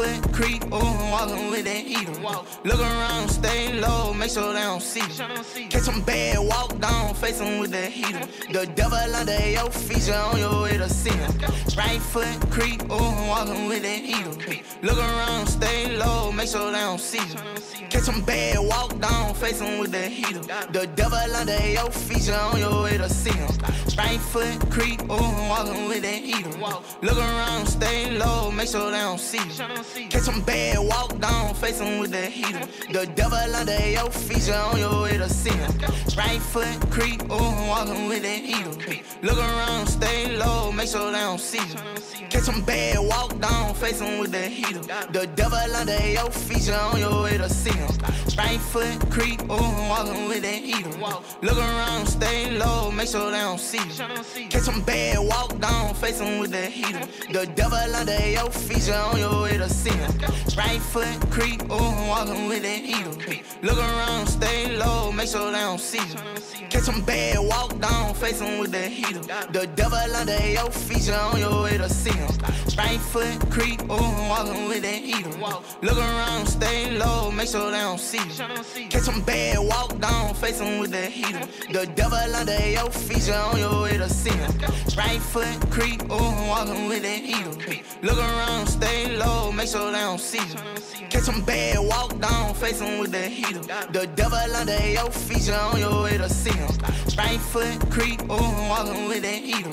foot creep, ooh, I'm walking with that heater. Look around, stay low, make sure they don't see you. Catch some bad, walk down, face them with the heater. The devil under your feature on your way to see. Right foot creep, ooh, I'm walking with that heater. Look around, stay low, make sure they don't see you. Catch some bad, walk down, face them with the heater. The devil under your feature on your way to see. Right foot creep, ooh, I'm walking with that heater. Look around, stay low, make sure they don't see you. Catch some bad, walk down, face them with the heater. The devil under your feature on your way to him. Right foot creep, ooh, walking with that heater. Look around, stay low, make sure they don't see you. Catch some bad, walk down, face them with the heater. The devil under your feature on your way to him. Right foot creep, ooh, walking with that heater. Look around, stay low, make sure they don't see you. Catch some bad, walk down, face them with the heater. The devil under your feature on your way to Right foot creep, ooh, walking with that heater. Look around, stay low, make sure they don't see you. Catch some bad, walk down, face them with the heater. The devil under your feature on your way to see him. Right foot creep, ooh, walking with that heater. Look around, stay low, make sure they don't see you. Catch some bad, walk down, face them with the heater. The devil under your feature on your way to see him. Right foot creep, ooh, walking with that heater. Look around, stay low, make sure they don't see you. Catch some bad, walk down, face them with the heater. The devil under your feature on your way to see him. Right foot creep, ooh, walking with that heater.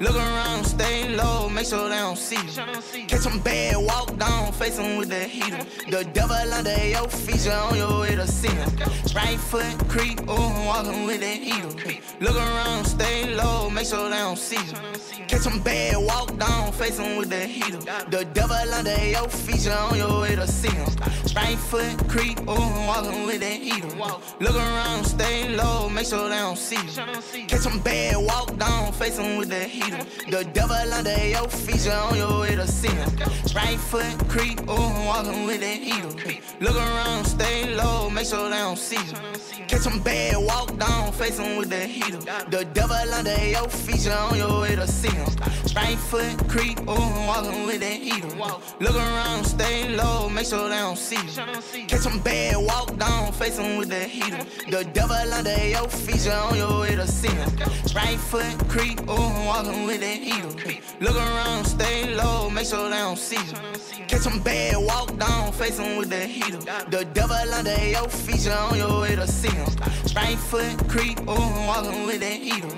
Look around, stay low, make sure they don't see you. Catch some bad, walk down, face them with the heater. The devil under your feature on your way to see him. Right foot creep, ooh, walking with that heater. Look around, stay low, make sure they don't see you. Catch some bad, walk down, face them with the heater. The devil under your feature on your way to see him. Right foot creep, ooh, walking with that heater. Look around, stay low, make sure they don't see you. Catch some bad, walk down, face them with the heater. The devil under your feature on your way to see him. Right foot creep, ooh, walking with that heater. Look around, stay low, make sure they don't see you. Catch some bad, walk down, face them with the heater. The devil under your feature on your way to see him. Right foot creep, ooh, walking with that heater. Look around, stay low, make sure they don't see you. Catch some bad, walk down, face them with the heater. The devil under your feature on your way to see. Right foot creep, ooh, walking with that heater. Look around, stay low, make sure they don't see you. Catch some bad, walk down, face them with the heater. The devil under your feature on your way to see. Right foot creep, ooh, walking with that heater.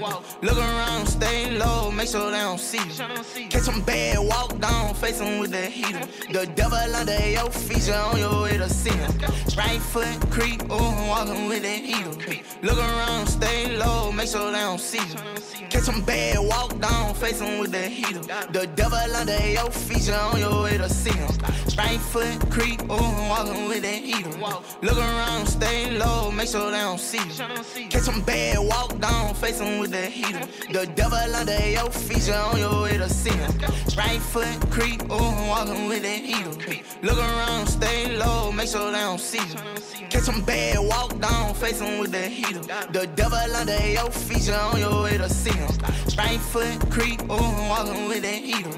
Look around, stay low, make sure they don't see you. Catch some bad, walk down, face them with the heater. The devil under your feature on your way to sin. Right foot creep, ooh, walking with that heater. Look around, stay low, make sure they don't see you. Catch some bad, walk down, face them with the heater. The devil under your feature on your way to sin. Right foot creep, ooh, walking with that heater. Look around, stay low, make sure they don't see you. Catch some bad, walk down, face them with the heater. The devil under your feature on your way to sin. Right foot creep, ooh, walking with that heater. Look around, stay low, make sure they don't see you. Catch some bad, walk down, face them with the heater. The devil under your feature on your way to see him. Right foot creep, ooh, walking with that heater.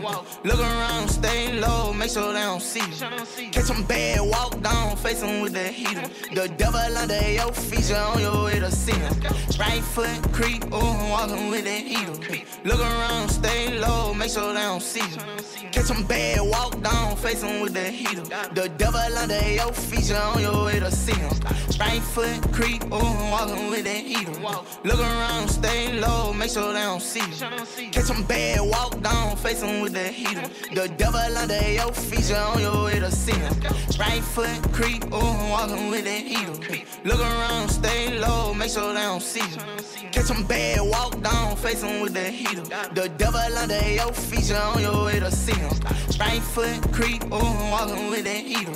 Look around, stay low, make sure they don't see you. Catch some bad, walk down, face them with the heater. The devil under your feature on your way to see him. Right foot creep, ooh, walking with that heater. Look around, stay low, make sure they don't see you. Catch some bad, walk down, face them with the heater. The devil under your feature on your way to see him. Right foot creep, ooh, I'm walking with that heater. Look around, stay low, make sure they don't see you. Catch some bad, walk down, face them with the heater. The devil under your feature on your way to see him. Right foot creep, ooh, I'm walking with that heater. Look around, stay low, make sure they don't see you. Catch some bad, walk down, face them with the heater. The devil under your feature on your way to see him. Right foot creep, ooh, I'm walking with that heater.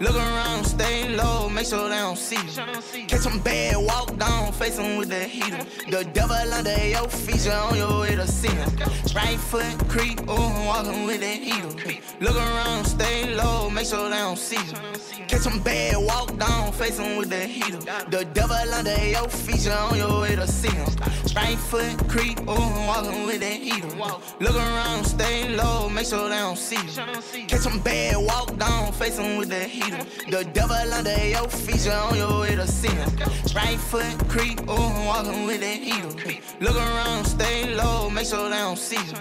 Look around, stay low, make sure they don't see you. Catch some bad, walk down, face them with the heater. The devil under your feature on your way to him. Right foot creep, ooh, I'm walking with that heater. Look around, stay low, make sure they don't see you. Catch some bad, walk down, face them with the heater. The devil under your feature on your way to him. Right foot creep, ooh, I'm walking with that heater. Look around, stay low, make sure they don't see you. Catch some bad, walk down, facing with the heater. The devil under your feet, you on your way to him. Right foot creep, ooh, walking with that heater. Look around, stay low, make sure they don't see you.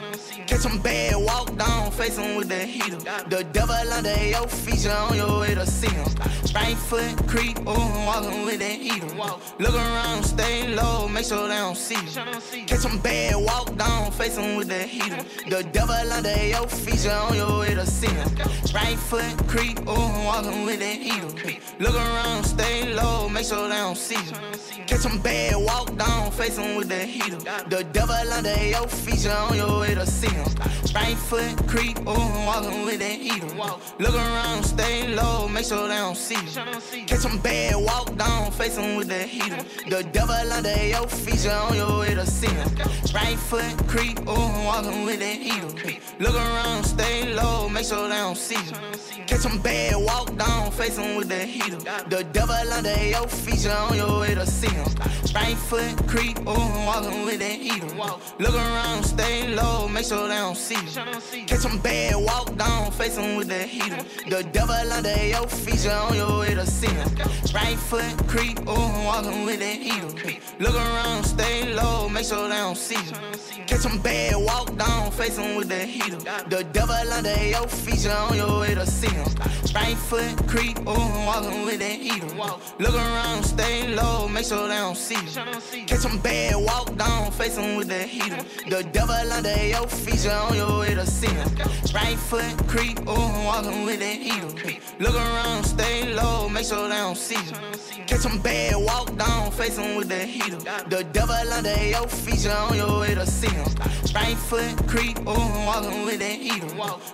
Catch them bad, walk down, facing with the heater. The devil under your feet, you on your way to him. Right foot creep, ooh, walking with that heater. Look around, stay low, make sure they don't see you. Catch them bad, walk down, facing with the heater. The devil under your feet, you on your way to see him. Right foot creep, ooh, walking with that heater. Look around, stay low, make sure they don't see you. Catch them bad, walk down, facing with the heater. The devil under your feet, you on your way to see him. Right foot creep, ooh, walking with that heater. Look around, stay low, make sure they don't see you. Catch them bad, walk down, facing with the heater. The devil under your feet, you on your way to see him. Right foot creep, ooh, walking with that heater. Look around, stay low, make sure they don't see you. Catch them bad, walk down, face facing with the heater. The devil under your feet, you on your way to see him. Right foot creep, ooh, walking with that heater. Look around, stay low, make sure they don't see you. Catch them bad, walk down, face facing with the heater. The devil under your feet, you on your way to see him. Right foot creep, ooh, walking with that heater. Look around, stay low, make sure they don't see you. Catch them bad, walk down, facing with the heater. The devil under your feet, you on your way to see him. Right foot creep, ooh, walking with that heater. Look around, stay low, make sure they don't see you. Catch them bad, walk down, facing with the heater. The devil under your feet, you on your way to see him. Right foot creep, ooh, walking with that heater. Look around, stay low, make sure they don't see you. Catch them bad, walk down, facing with the heater. The devil under your feet, you on your way to see him. Right foot creep, ooh, walking with that heater.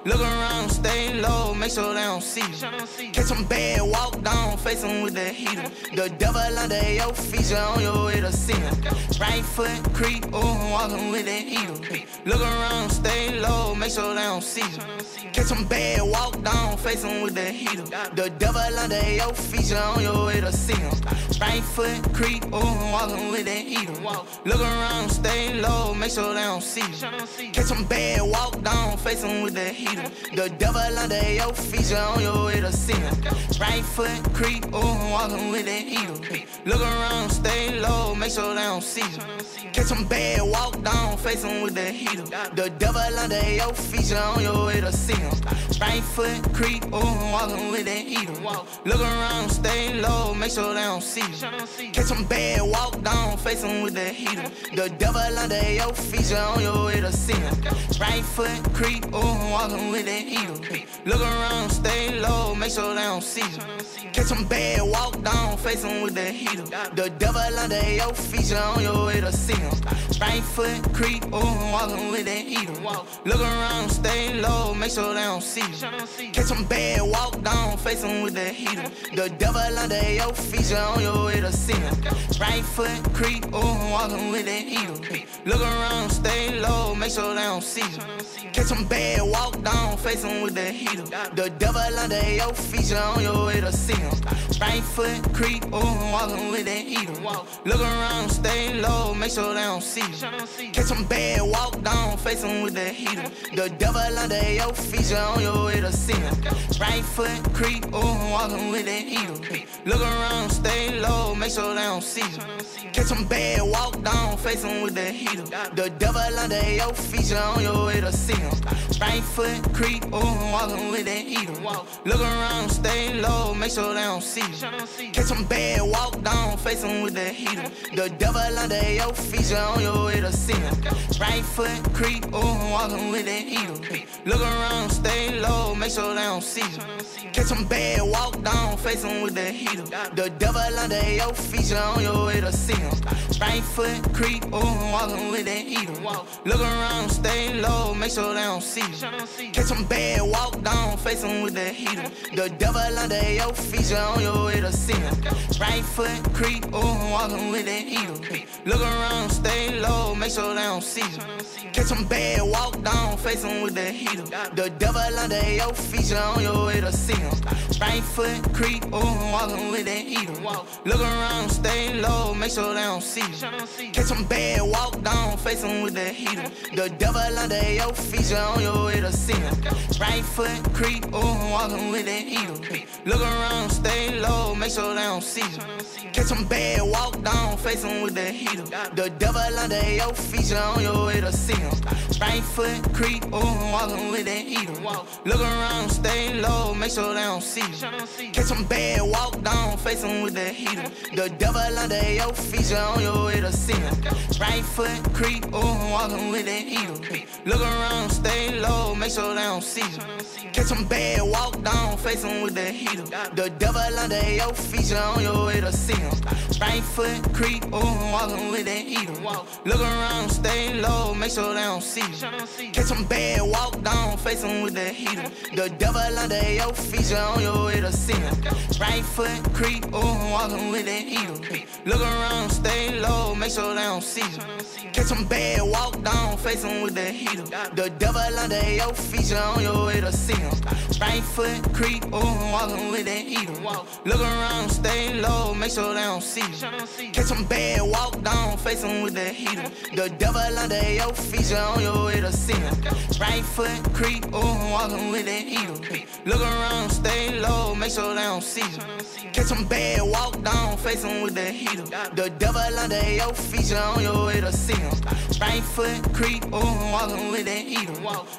Look around, stay low, make sure they don't see you. Catch them bad, walk down, facing with the heater. The devil under your feet, you on your way to see him. Right foot creep, ooh, walking with that heater. Look around, stay low, make sure they don't see you. Catch them bad, walk down, facing with the heater. The devil under your feet, you on your way to see him. Right foot creep, ooh, walking with that heater. Look around, stay low, make sure they don't see you. Catch them bad, walk down, facing with the heater. The devil under your feet, you on your way to him. Right foot creep, ooh, walking with that heater. Look around, stay low, make sure they don't see you. Catch them bad, walk down, facing with the heater. The devil under your feet, you on your way to him. Right foot creep, ooh, walking with that heater. Look around, stay low, make sure they don't see you. Catch them bad, walk down, facing with the heater. The devil under your feet, you on your way to him. Right foot creep, ooh, walking with that heater. Look around, stay low, make sure they don't see you. Catch them bad, walk down, facing with the heater. The devil under your feet, you on your way to see him. Right foot creep, ooh, walking with that heater. Look around, stay low, make sure they don't see you. Catch them bad, walk down, facing with the heater. The devil under your feet, you on your way to see him. Right foot creep, ooh, walking with that heater. Look around, stay low, make sure they don't see you. Catch them bad, walk down, facing with the heater. The devil under your feet, you on your way to see him. Right foot creep, ooh, walking with that heater. Look around, stay low, make sure they don't see you. Catch them bad, walk down, facing with the heater. The devil under your feet, you on your way to see him. Right foot creep, ooh, walking with that heater. Look around, stay low, make sure they don't see you. Catch them bad, walk down, facing with the heater. The devil under your feet, you on your way to see him. Right foot creep, ooh, walking with that heater. Look around, stay low, make sure they don't see you. Catch them bad, walk down, facing with the heater. The devil under your feet, you on your way to him. Right foot creep, ooh, walking with that heater. Look around, stay low, make sure they don't see you. Catch them bad, walk down, facing with the heater. The devil under your feet, you on your way to him. Right foot creep, ooh, walking with that heater. Look around, stay low, make sure they don't see you. Catch them bad, walk down, facing with the heater. The devil under your feet, you on your way to him. Right foot creep, ooh, walking with that heater. Look around, stay low, make sure they don't see you. Catch them bad, walk down, facing with the heater. The devil under your feet, you on your way to him. Right foot creep, ooh, walking with that heater. Look around, stay low, make sure they don't see you. Catch them bad, walk down, face them with the heater. The devil under your feet, you on your way to him. Right foot creep, ooh, walking with that heater. Look around, stay low, make sure they don't see you. Catch them bad, walk down, face them with the heater. The devil under your feet, you on your way to see him. Right foot creep, ooh, walking with that heater. Look around, stay low, make sure they don't see you. Catch them bad, walk down, face them with the heater. The devil under your feet, you on your way to see him. Right foot creep, ooh, walking with that heater. Look around, stay low, make sure they don't see you. Catch them bad, walk down, face them with the heater. The devil under your feet, you on your way to see him. Right foot creep, ooh, walking with that heater. Look around, stay low, make sure they don't see you. Catch them bad, walk down, face them with the heater. The devil under your feet, you on your way to see him. Right foot creep, ooh, walking with that heater. Look around, stay low, make sure they don't see you. Catch them bad, walk down, face them with the heater. The devil under your feet, you on your way to see him. Right foot creep, ooh, walking with that heater. Look around, stay low, make sure they don't see you. Catch them bad, walk down, face them with the heater. The devil under your feet, you on your way to see him. Right foot creep, ooh, walking with that heater. Look around, stay low, make sure they don't see you. Catch them bad, walk down, face them with the heater. The devil under your feet, you on your way to see him. Right foot creep, ooh, walking with that heater.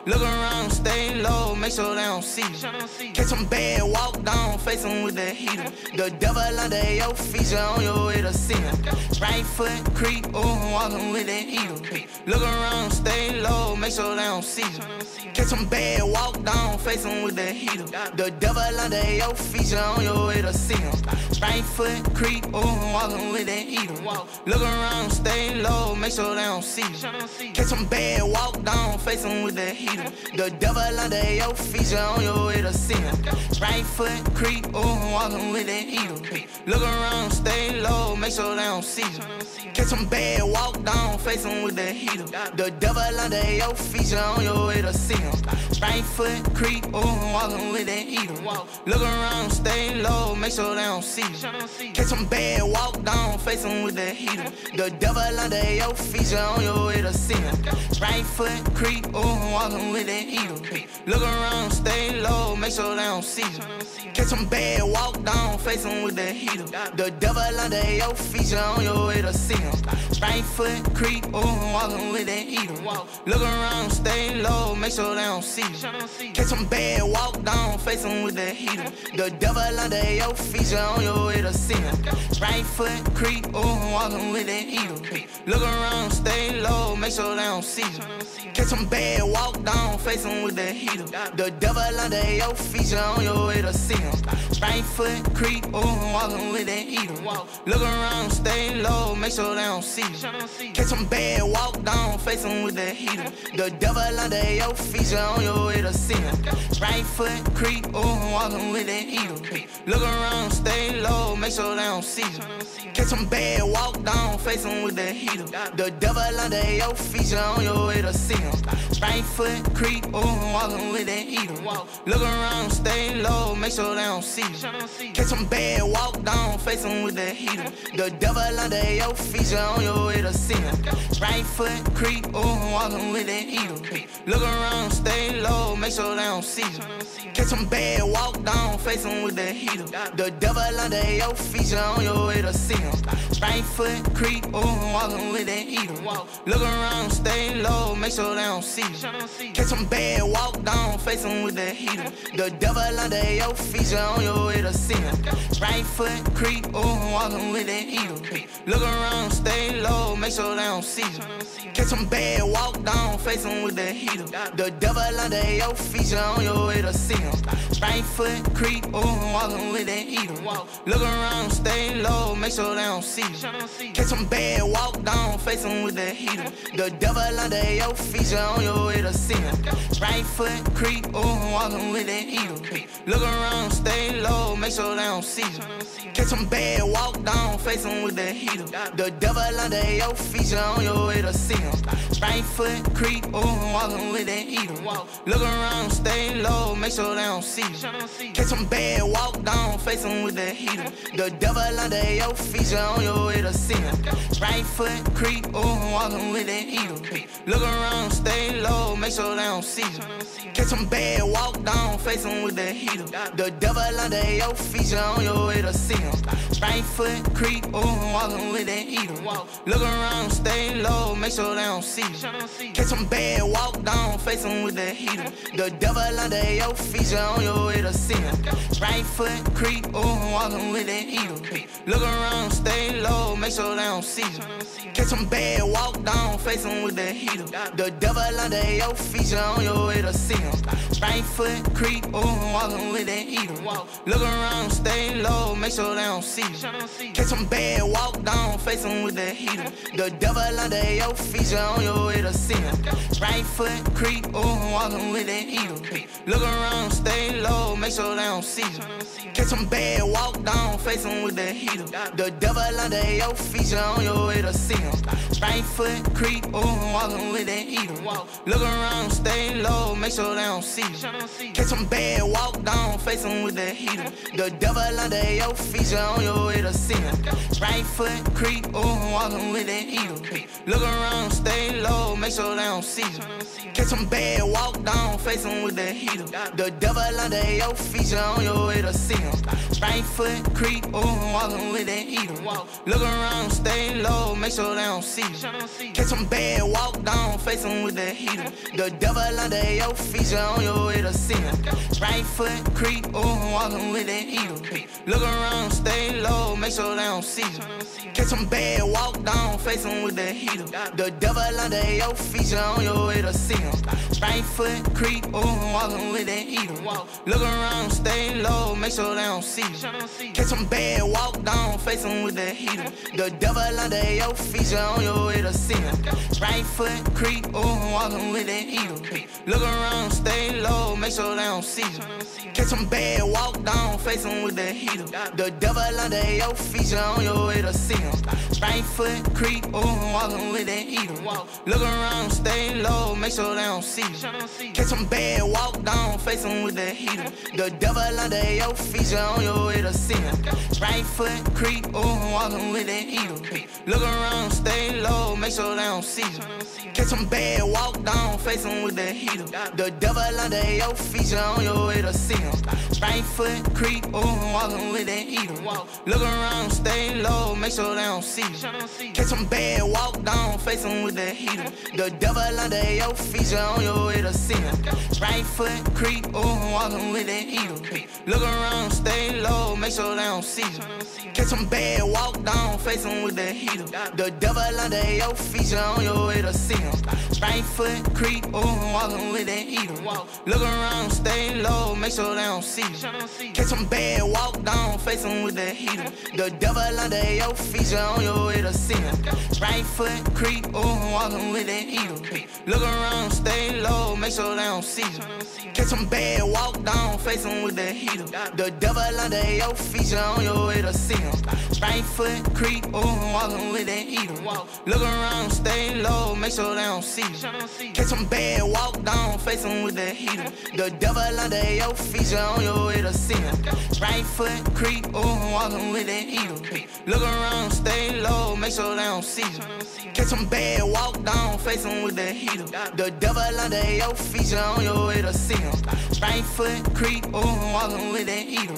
Look around, stay low, make sure they don't see you. Catch them bad, walk down, face them with the heater. The devil under your feet, you on your way to see him. Right foot creep, ooh, walking with that heater. Look around, stay low, make sure they don't see you. Catch them bad, walk down, face them with the heater. The devil under your feet, you on your way to see him. Right foot creep, ooh, walking with that heater. Look around, stay low, make sure they don't see you. Catch them bad, walk down, face them with the heater. The devil under your feet, on your way to see. Right foot creep, ooh, walking with that heater. Look around, stay low, make sure they don't see you. Catch them bad, walk down, face them with the heater. The devil under your feet, on your way to see. Right foot creep, ooh, walking with that heater. Look around, stay low, make sure they don't see you. Catch them bad, walk down, face them with the heater. The devil under your feet, on your way to see. Right foot creep, ooh, walking with that heater. Look around, stay low, make sure they don't see you. Catch them bad, walk down, face them with the heater. The devil under your feet, you on your way to see him. Right foot creep, ooh, walking with that heater. Look around, stay low, make sure they don't see you. Catch them bad, walk down, face them with the heater. The devil under your feet, you on your way to see him. Right foot creep, ooh, walking with that heater. Look around, stay low, make sure they don't see you. Catch them bad, walk down, face them with the heater. The devil under your feet, you on your way to see him. Right foot creep, ooh, walking with that heater. Look around, stay low, make sure they don't see you. Catch them bad, walk down, face them with the heater. The devil under your feet, you on your way to see him. Right foot creep, ooh, walking with that heater. Look around, stay low, make sure they don't see you. Catch them bad, walk down, face them with the heater. The devil under your feet, you on your way to see him. Right foot creep, ooh, walking with that heater. Look around, stay low, make sure they don't see you. Catch them bad, walk down, face them with the heater. The devil under your feet, you on your way to see. Right foot creep, ooh, walking with that heater. Look around, stay low, make sure they don't see you. Catch them bad, walk down, face them with the heater. The devil under your feet, you on your way to see. Right foot creep, ooh, walking with that heater. Look around, stay low, make sure they don't see you. Catch them bad, walk down, face them with the heater. The devil under your feet, you on your way to him. Right foot creep, ooh, walking with that heater. Look around, stay low, make sure they don't see you. Catch them bad, walk down, face them with the heater. The devil under your feet, you on your way to him. Right foot creep, ooh, walking with that heater. Look around, stay low, make sure they don't see you. Catch them bad, walk down, face them with the heater. The devil under your feet, you on your way to him. Right foot creep, ooh, walking with that heater. Look around, stay low, make sure they don't see you. Catch them bad, walk down, face them with the heater. The devil under your feature on your way to see him. Right foot creep, ooh, walking with that heater. Look around, stay low, make sure they don't see you. Catch them bad, walk down, face them with the heater. The devil under your feature on your way to see him. Right foot creep, ooh, walking with that heater. Look around, stay low, make sure they don't see you. Catch them bad, walk down, face them with the heater. The devil under your feature on your way to see him. Right foot creep, ooh, walking with that heater. Look around, stay low, make sure they don't see you. Catch them bad, walk down, face them with the heater. The devil under your feature on your way to see him. Right foot creep, ooh, walking with that heater. Look around, stay low, make sure they don't see you. Catch them bad, walk down, face them with the heater. The devil under your feature on your way to see him. Right foot creep, ooh, walking with that heater. Look around, stay low, make sure they don't see you. Catch them bad, walk down, face them with the heater. The devil under your feature on your way to him. Right foot creep, ooh, walking with that heater. Look around, stay low, make sure they don't see you. Catch them bad, walk down, face them with the heater. The devil under your feature on your way to him. Right foot creep, ooh, walking with that heater. Look around, stay low, make sure they don't see you. Catch them bad, walk down, face them with the heater. The devil under your feature on your way to see him. Right foot creep, ooh, walking with that heater. Look around, stay low, make sure they don't see you. Catch them bad, walk down, face them with the heater. The devil under your feature on your way to see him. Right foot creep, ooh, walking with that heater. Look around, stay low, make sure they don't see you. Catch them bad, walk down, face them with the heater. The devil under your feature on your way to him. Right foot creep, ooh, walking with that heater. Look around, stay low, make sure they don't see you. Catch them bad, walk down, face them with the heater. The devil under your feature on your way to him. Right foot creep, ooh, walking with that heater. Look around, stay low, make sure they don't see you. Catch them bad, walk down, face them with the heater. The devil under your feature on your way to him. Right foot creep, ooh, walking with that heater. Look around, stay low, make sure they don't see you. Catch them bad, walk down, face them with the heater. The devil under your feature on your way to see him. Right foot creep, ooh, walking with that heater. Look around, stay low, make sure they don't see you. Catch them bad, walk down, face them with the heater. The devil under your feature on your way to see him. Right foot creep, ooh, walking with that heater. Look around, stay low, make sure they don't see you. Catch them bad, walk down, face them with the heater. The devil under your feature on your way to see him. Right foot creep, ooh, walking with that heater. Look around, stay low, make sure they don't see you. Catch them bad, walk down, face them with the heater. The devil under your feature on your way to see him. Right foot creep, ooh, walking with that heater. Look around, stay low, make sure they don't see you. Catch them bad, walk down, face them with the heater. The devil under your feature on your way to see him. Right foot creep, ooh, walking with that heater. Look around, stay low, make sure they don't see you. Catch them bad, walk down, face them with the heater. The devil under your feature on your way to him. Right foot creep, ooh, walking with that heater. Look around, stay low, make sure they don't see you. Catch them bad, walk down, face them with the heater. The devil under your feature on your way to him. Right foot creep, ooh, walking with that heater. Look around, stay low, make sure they don't see you. Catch them bad, walk down, face them with the heater. The devil under your feature on your way to him. Right foot creep, ooh, walking with that heater. Look around, sure they don't see you. Catch them bad, walk down, face them with the heater. The devil under your feature on your way to see him. Right foot creep, ooh, walking with that heater.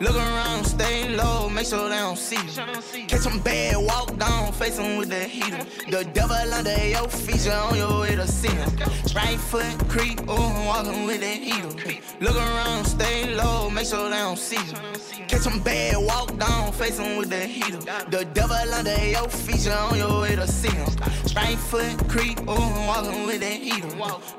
Look around, stay low, make sure they don't see you. Catch them bad, walk down, face them with the heater. The devil under your feature on your way to see him. Right foot creep, ooh, walking with that heater. Look around, stay low, make sure they don't see you. Catch them bad, walk down, face them with the heater. The devil under your feature on your way to see him. Right foot creep, ooh, walking with that heater.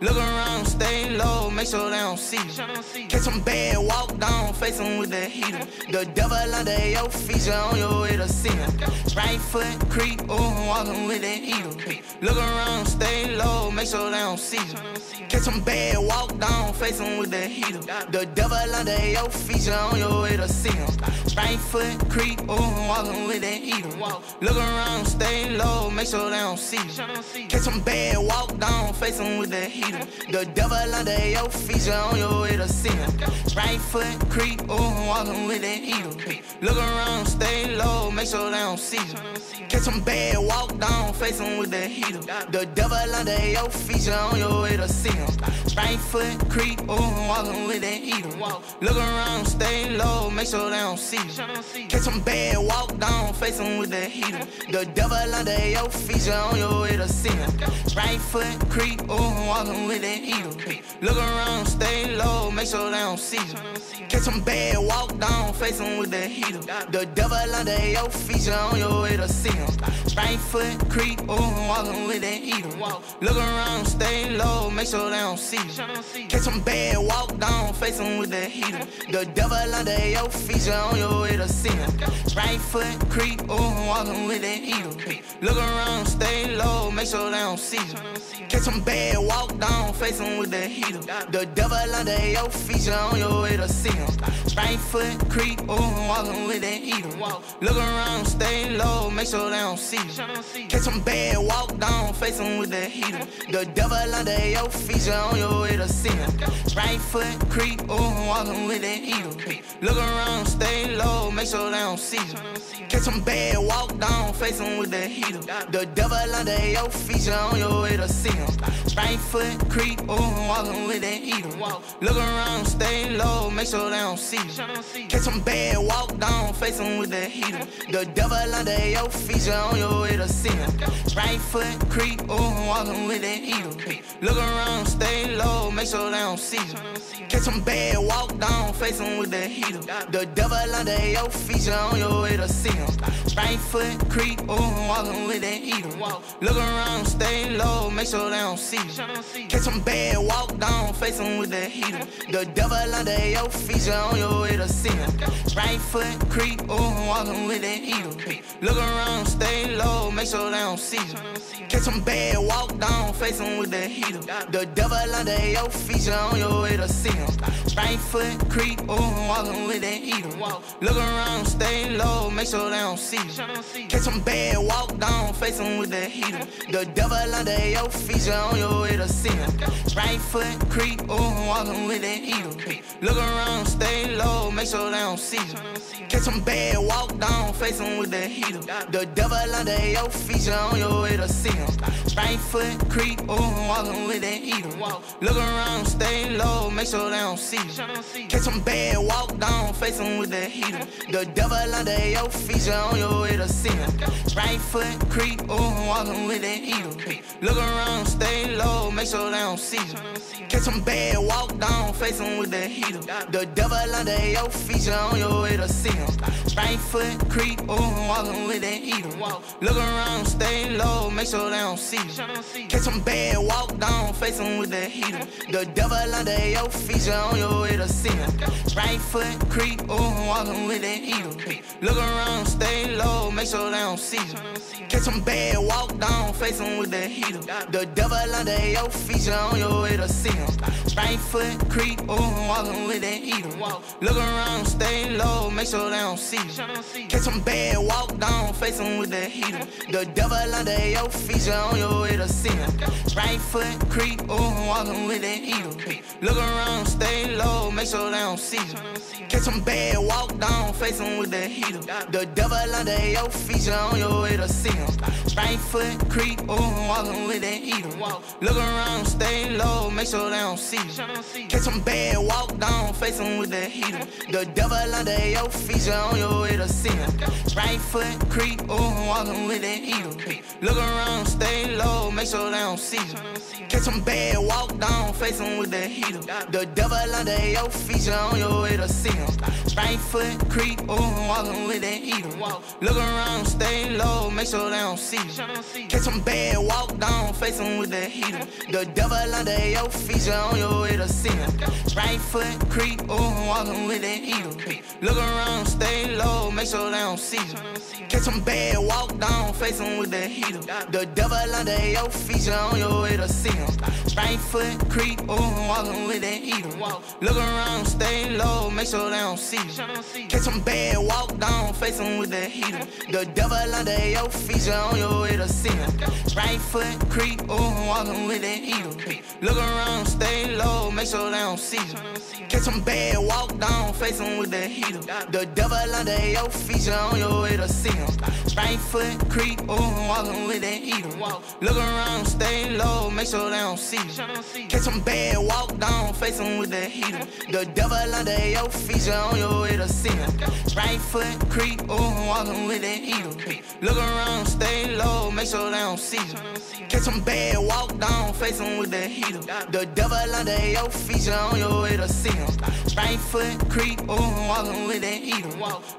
Look around, stay low, make sure they don't see you. Catch them bad, walk down, face him with the heater. The devil under your you on your way to see him. Right foot creep, ooh, walking with that heater. Look around, stay low, make sure they don't see you. Catch them bad, walk down, face him with the heater. The devil under your you on your way to see him. Right foot creep, ooh, walking with that heater. Look around, stay low, make sure they don't see you. Catch them bad, walk down, face him with the heater. The devil under your feet, you on your way to see. Right foot creep, ooh, walking with that heater. Look around, stay low, make sure they don't see you. Catch them bad, walk down, face them with the heater. The devil under your feet, you on your way to see. Right foot creep, ooh, walking with that heater. Look around, stay low, make sure they don't see you. Catch them bad, walk down, face them with the heater. The devil under your feet, you're on your way to sin. Right foot creep, ooh, walking with that heater. Look around, stay low, make sure they don't see you. Catch them bad, walk down, face them with the heater. The devil under your feet, you're on your way to sin. Right foot creep, ooh, walking with that heater. Look around, stay low, make sure they don't see you. Catch them bad, walk down, face them with the heater. The devil under your feet, you're on your way to him. Right foot creep, ooh, walking with that heater. Look around, stay low, make sure they don't see you. Catch them bad, walk down, face them with the heater. The devil under your feet, you on your way to see him. Right foot creep, ooh, walking with that heater. Look around, stay low, make sure they don't see you. Catch them bad, walk down, face them with the heater. The devil under your feet, you on your way to see him. Right foot creep, ooh, walking with that heater. Look around, stay low, make sure they don't see you. Catch them bad, walk down, face them with the heater. The devil under your feet, you on your way to see him. Right foot creep, ooh, walking with that heater. Look around, stay low, make sure they don't see you. Catch them bad, walk down, face them with the heater. The devil under your feet, you on your way to see him. Right foot creep, ooh, walking with that heater. Look around, stay low, make sure they don't see you. Catch them bad, walk down, face them with the heater. The devil under your feet, you on your way to see him. Right foot creep, ooh, walking with that heater. Look around, stay low, make sure they don't see you. Catch them bad, walk down, face them with the heater. The devil under your feet, you on your way to him. Right foot creep, ooh, walking with that heater. Look around, stay low, make sure they don't see you. Catch them bad, walk down, face them with the heater. The devil under your feet, you on your way to him. Right foot creep, ooh, walking with that heater. Look around, stay low, make sure they don't see you. Catch them bad, walk down, face them with the heater. The devil under your feet, you on your way to him. Right foot creep, ooh, walking with that heater. Look around, stay low, make sure they don't see you. Catch them bad, walk down, face them with the heater. The devil under your feet, you on your way to him. Right foot creep, ooh, walking with that heater. Look around, stay low, make sure they don't see you. Catch them bad, walk down, face them with the heater. The devil under your feet, you on your way to him. Right foot creep, ooh, walking with that heater. Look around, stay low, make sure they don't see you. Catch them bad, walk down, face them with the heater. The devil under your feet, you on your way to see him. Right foot creep, ooh, walking with that heater. Look around, stay low, make sure they don't see you. Catch them bad, walk down, face them with the heater. The devil under your feet, you on your way to see him. Right foot creep, ooh, walking with that heater. Look around, stay low, make sure they don't see you. Catch them bad, walk down, face them with the heater. The devil under your feet, you on your way to see him. Right foot creep, ooh, walking with that heater. Look around, stay low, make sure they don't see you. Catch them bad, walk down, face them with the heater. The devil under your feet, you on your way to see him. Right foot creep, ooh, walking with that heater. Look around, stay low, make sure they don't see you. Catch them bad, walk down, face them with the heater. The devil under your feet, you on your way to see him. Right foot creep, ooh, walking with that heater. Look around, stay low, make sure they don't see you. Catch them bad, walk down, face them with the heater. The devil under your feet, you on your way to see him. Right foot creep, ooh, walking with that heater. Look around, stay low, make sure they don't see you. Catch them bad, walk down, face them with the heater. The devil under your feet, you on your way to see him. Right foot creep, creep, ooh, walking with that heater. Look around, stay low, make sure they don't see you. Catch them bad, walk down, face them with the heater. The devil under your feet, you on your way to see him. Right foot creep, ooh, walking with that heater. Look around, stay low, make sure they don't see you. Catch them bad, walk down, face them with the heater. The devil under your feet, you on your way to see him. Right foot creep, ooh, walking with that heater. Look around, stay low, make sure they don't see you. Catch them bad, walk down, face them with the heater. The devil under your feet, on your way to him. Right foot creep, ooh, walking with that heater. Look around, stay low, make sure they don't see you. Catch them bad, walk down, face them with the heater. The devil under your feet, on your way to him. Right foot creep, ooh, walking with that heater. Look around, stay low, make sure they don't see you. Catch them bad, walk down, face them with the heater. The devil under your feet, on your way to him. Right foot creep, ooh, walking with that heater. Look around, stay low, make sure they don't see you. Catch them bad, walk down, face them with the heater. The devil under your feet, you on your way to see him. Right foot creep, ooh, walking with that heater.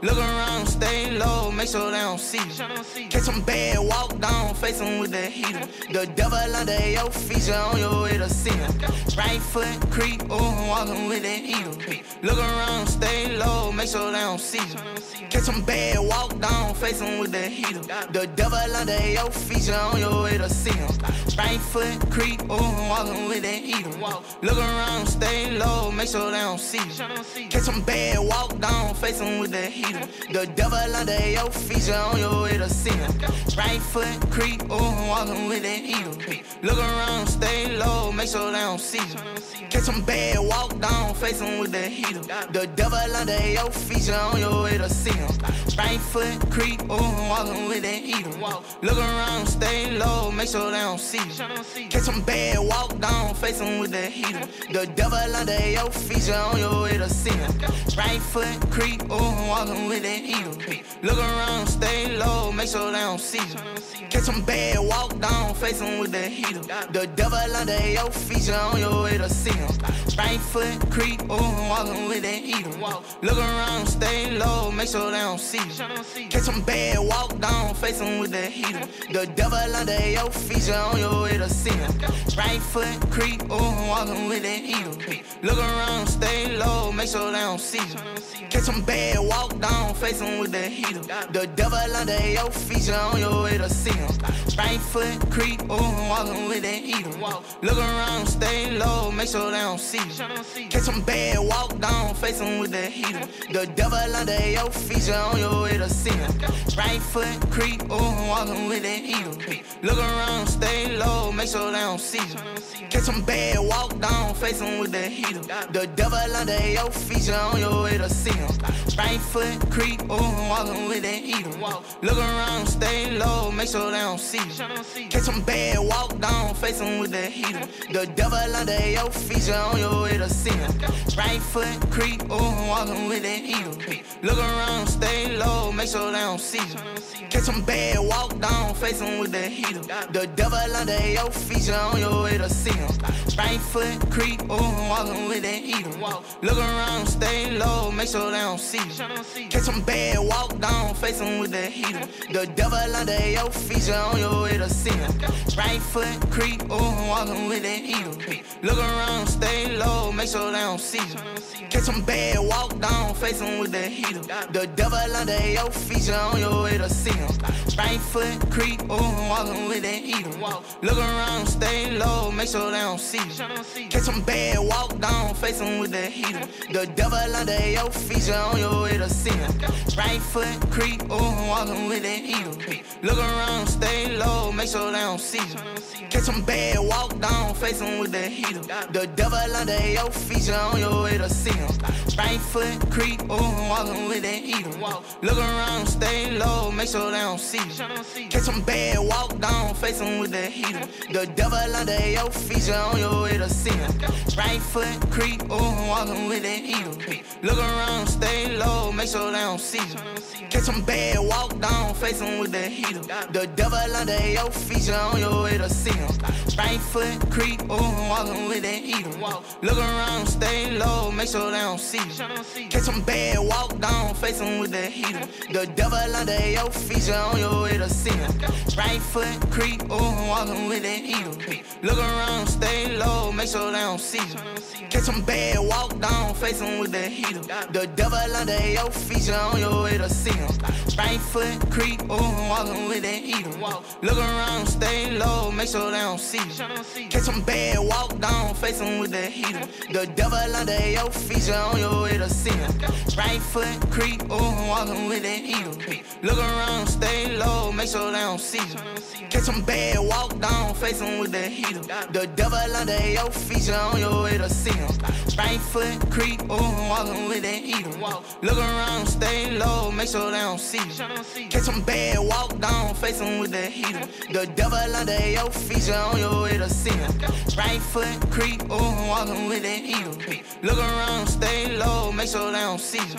Look around, stay low, make sure they don't see you. Catch them bad, walk down, face them with the heater. The devil under your feet, you on your way to see him. Right foot creep, ooh, walking with that heater. Look around, stay low, make sure they don't see you. Catch them bad, walk down, face them with the heater. The devil under your feet, you on your way to see him. Right foot creep, ooh, walking with that heater. Look around, stay low, make sure they don't see you. Catch them bad, walk down, face them with the heater. The devil under your feet, you on your way to see him. Right foot creep, ooh, walking with that heater. Look around, stay low, make sure they don't see you. Catch them bad, walk down, face them with the heater. The devil under your feet, you on your way to see him. Right foot creep, ooh, walking with that heater. Look around, stay low, make sure they don't see you. Catch them bad, walk down, face them with the heater. The devil under your feet, you on your way to him. Right foot creep, ooh, walking with that heater. Look around, stay low, make sure they don't see you. Catch them bad, walk down, face them with the heater. The devil under your feet, you on your way to him. Right foot creep, ooh, walking with that heater. Look around, stay low, make sure they don't see you. Catch them bad, walk down, face them with the heater. The devil under your feet, you on your way to him. Right foot creep, ooh, walking with that heater. Look around, stay low, make sure they don't see you. Catch them bad, walk down, face them with the heater. The devil under your feet, you on your way to him. Right foot creep, ooh, walking with that heater. Look around, stay low, make sure they don't see you. Catch them bad, walk down, face them with the heater. The devil under your feet, you on your way to him. Right foot creep, ooh, walking with that heater. Look around, stay low, make sure they don't see you. Catch them bad, walk down, face them with the heater. The devil under your feet, you on your way to see him. Right foot creep, ooh, walking with that heater. Look around, stay low, make sure they don't see you. Catch them bad, walk down, face them with the heater. The devil under your feet, you on your way to see him. Right foot creep, ooh, walking with that heater. Look around, stay low, make sure they don't see you. Catch them bad, walk down, face with the heater. The devil under your feet, you on your way to see him. Right foot creep, ooh, walking with that heater. Look around, stay low, make sure they don't see you. Catch them bad, walk down, face with the heater. The devil under your feet, you on your way him. Right foot creep, ooh, walking with that heater. Look around, stay low, make sure they don't see you. Catch them bad, walk down, face them with the heater. The devil under your feet, you on your way to see him. Right foot creep, ooh, walking with that heater. Look around, stay low, make sure they don't see you. Catch them bad, walk down, face them with the heater. The devil under your feet, you on your way to see him. Right foot creep, ooh, walking with that heater. Look around, stay low, make sure they don't see you. Catch them bad, walk down, face them with the heater. The devil under your feet, you on your way to see him. Right foot creep, ooh, walking with that heater. Look around. stay low, make sure they don't see you. Catch them bad, walk down, face them with the heater. The devil under your feet, you on your way to see him. Right foot creep, ooh, walking with that heater. Look around, stay low, make sure they don't see you. Catch them bad, walk down, face them with the heater. The devil under your feet, you on your way to see him. Right foot creep, ooh, walking with that heater. Look around, stay low, make sure they don't see you. Catch them bad, walk down, face them with the heater. The devil under your you on your way to see him. Right foot creep, ooh, walking with that heater. Look around, stay low, make sure they don't see you. Catch them bad, walk down, face them with the heater. The devil under your you on your way to see him. Right foot creep, ooh, walking with that heater. Look around, stay low, make sure they don't see you. Catch them bad, walk down, face them with the heater. The devil under your feet, you on your way to him. Right foot creep, ooh, walking with that heater. Look around, stay low, make sure they don't see you. Catch them bad, walk down, face them with the heater. The devil under your feet, you on your way to him. Right foot creep, ooh, walking with that heater. Look around, stay low, make sure they don't see you. Catch them bad, walk down, face them with the heater. The devil under your feet, you on your way to him. Right foot creep, ooh, walking with that heater. Look around, stay low, make sure they don't see you.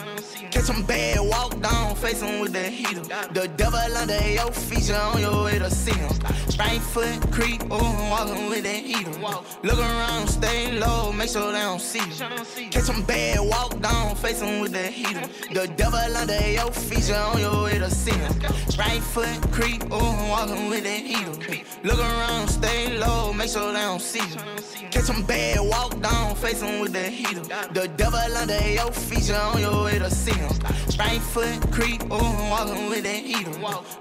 Catch them bad, walk down, face them with the heater. The devil under your feet, you on your way to him. Right foot creep, ooh, walking with that heater. Look around, stay low, make sure they don't see you. Catch them bad, walk down, face them with the heater. The devil under your feet, you on your way to him. Right foot creep, ooh, walking with that heater. Look around, stay low, make sure they don't see you. Catch them bad, walk down, face them with the heater. The devil under your feet, you on your way to see him. Right foot creep, ooh, walking with that heater.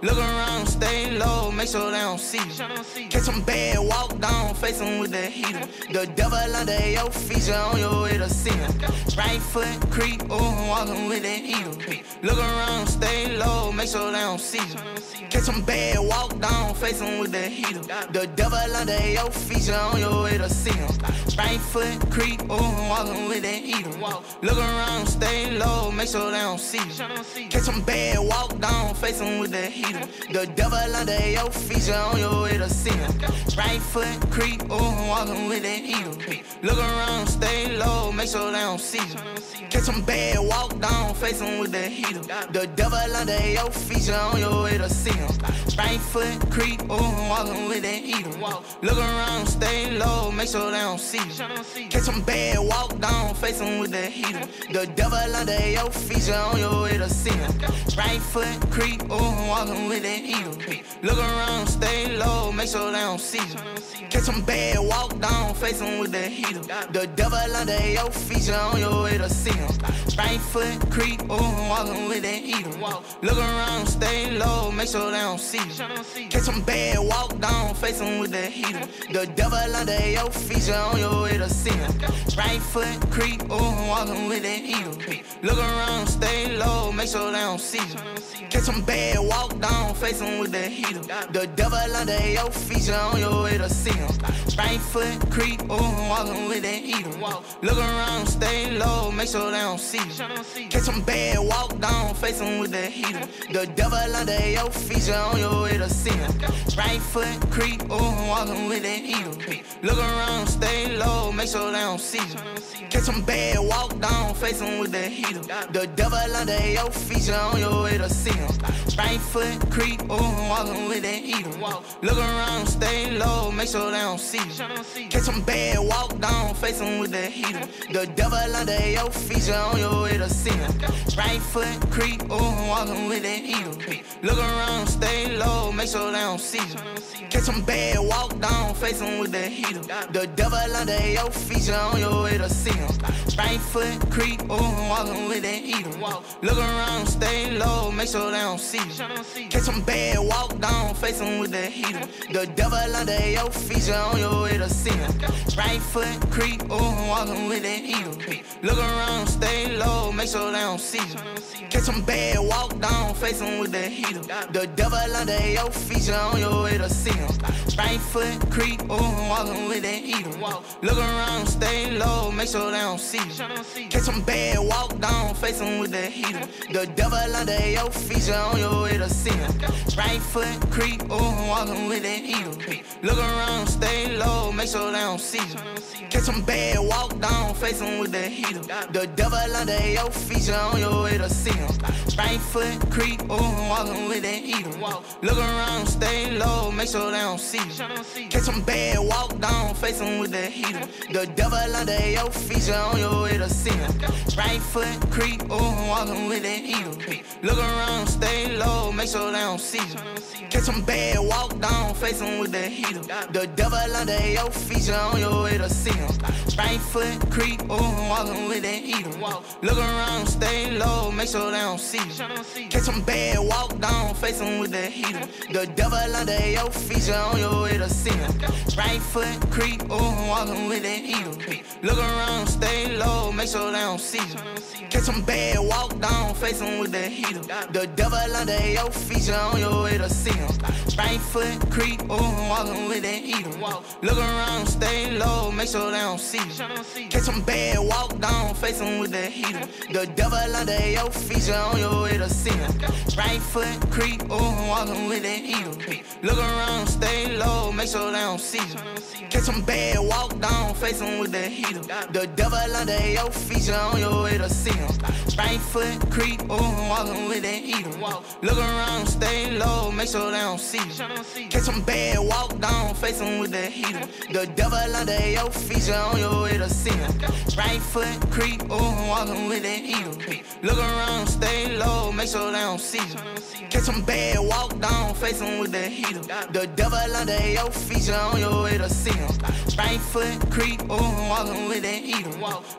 Look around, stay low, make sure they don't see you. Catch them bad, walk down, face them with the heater. The devil under your feet, you on your way to see him. Right foot creep, ooh, walking with that heater. Look around, stay low, make sure they don't see you. Catch them bad, walk down, face them with the heater. The devil under your feet, you on your way to see him. Right foot creep, ooh, walking with that heater. Look around, stay low, make sure they don't see you. Catch them bad, walk down, face them with the heater. The devil under your feet, you on your way to see him. Right foot creep, ooh, walking with that heater. Look around, stay low, make sure they don't see you. Catch them bad, walk down, face them with the heater. The devil under your feet, you on your way to see him. Right foot creep, ooh, walking with that heater. Look around, stay low, make sure they don't see you. Catch them bad, walk down, face them with the heater. The devil under your feet, you on your way to him. Right foot creep, ooh, walking with that heater. Look around, stay low, make sure they don't see you. Catch them bad, walk down, face them with the heater. The devil under your feet, you on your way to him. Right foot creep, ooh, walking with that heater. Look around, stay low, make sure they don't see you. Catch them bad, walk down, face them with the heater. The devil under your feet, you on your way to him. Right foot creep, ooh, walking with that heater. Look around, stay low, make sure they don't see you. Catch them bad, walk down, face them with the heater. The devil under your feet, you on your way to him. Right foot creep, ooh, walking with that heater. Look around, stay low, make sure they don't see you. Catch them bad, walk down, face them with the heater. The devil under your feet, you on your way to him. Right foot creep, ooh, walking with that heater. Look around, stay low, make sure they don't see you. Catch them bad, walk down, face them with the heater. The devil under your feet, you on your way to see him. Right foot creep, ooh, walking with that heater. Look around, stay low, make sure they don't see you. Catch them bad, walk down, face them with the heater. The devil under your feet, you on your way to see him. Right foot creep, ooh, walking with that heater. Look around, stay low, make sure they don't you. Catch bad, walk down, face with the heater. The devil under your feet, you on your way to see him. Right foot creep, ooh, walking with that heater. Look around, stay low, make sure they don't see you. Catch bad, walk down, face with the heater. The devil under your feet, you on your way to see him. Right foot creep, ooh, walking with that heater. Look around, stay low, make sure they don't see you. Catch bad, walk down, face with the heater. The devil under your feet, you on your way to see him. Right foot creep, ooh, walking with that heater. Look around, stay low, make sure they don't see you. Catch them bad, walk down, face him with the heater. The devil under your feet, you on your way to see him. Right foot creep, ooh, walking with that heater. Look around, stay low, make sure they don't see you. Catch them bad, walk down, face him with the heater. The devil under your feet, you on your way to see him. Right foot creep, ooh, walking with that heater. Look around, stay low, make sure they don't see you. Catch them bad, walk down, face them with the heater. The devil under your feet, you on your way to him. Right foot creep, ooh, walking with that heater. Look around, stay low, make sure they don't see you. Catch them bad, walk down, face them with the heater. The devil under your feet, you on your way to him. Right foot creep, ooh, walking with that heater. Look around, stay low, make sure they don't see you. Catch them bad, walk down, face them with the heater. The devil under your feet, you on your way to him. Right foot creep, ooh, walking with that heater. Look around, stay low, make sure they don't see you. Catch them bad, walk down, face them with the heater. The devil under your feet, you on your way to him. Right foot creep, ooh, walking with that heater. Look around, stay low, make sure they don't see you. Catch them bad, walk down, face them with the heater. The devil under your feet, you on your way to him. Right foot creep, ooh, walking with that heater. Look around, stay low, make sure they don't see you. Catch them bad, walk down, face them with the heater. The devil under your feet, you on your way to see him. Right foot creep, ooh, walking with that heater. Look around, stay low, make sure they don't see you. Catch them bad, walk down, face them with the heater. The devil under your feet, you on your way to see him. Right foot creep, ooh, walking with that heater. Look around, stay low, make sure they don't see you. Catch them bad, walk down, face them with the heater. The devil under your feet, you on your way to see him. Right foot creep, ooh, walking with that heater.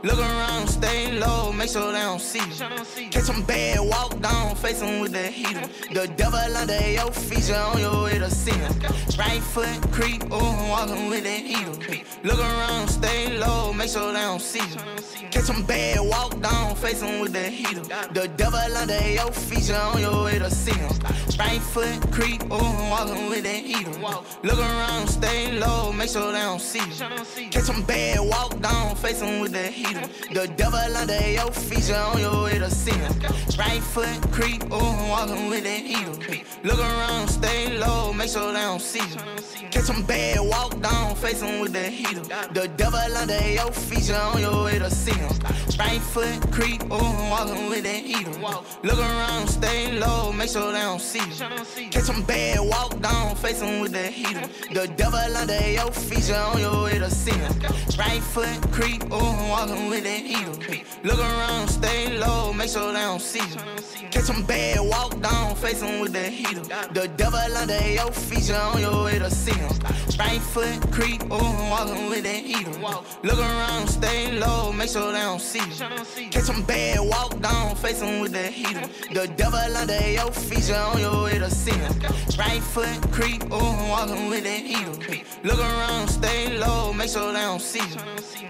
Look around, stay low, make sure they don't see you. Catch them bad, walk down, face them with the heater. The devil under your feet, you on your way to see him. Right foot creep, ooh, walking with that heater. Look around, stay low, make sure they don't see you. Catch them bad, walk down, face them with the heater. The devil under your feet, you on your way to see him. Right foot creep, ooh, walking with that heater. Look around, stay low, make sure they don't see you. Catch them bad, walk down, face them with the heater. The devil under your feet, you on your way to see him. Right foot creep, ooh, walking with that heater. Look around, stay low, make sure they don't see you. Catch them bad, walk down, face them with the heater. The devil under your feet, you on your way to see him. Right foot creep, ooh, walking with that heater. Look around, stay low, make sure they don't see you. Catch them bad, walk down, face them with the heater. The devil under your feet, you on your way to him. Right foot creep, ooh, walking with that heater. Look around, stay low, make sure they don't see you. Catch them bad, walk down, face them with the heater. The devil under your feet, you on your way to him. Right foot creep, ooh, walking with that heater. Look around, stay low, make sure they don't see you. Catch them bad, walk down, face them with the heater. The devil under your feet, you on your way to him. Right foot creep, ooh, walking with that heater. Look around, stay low, make sure they don't see you.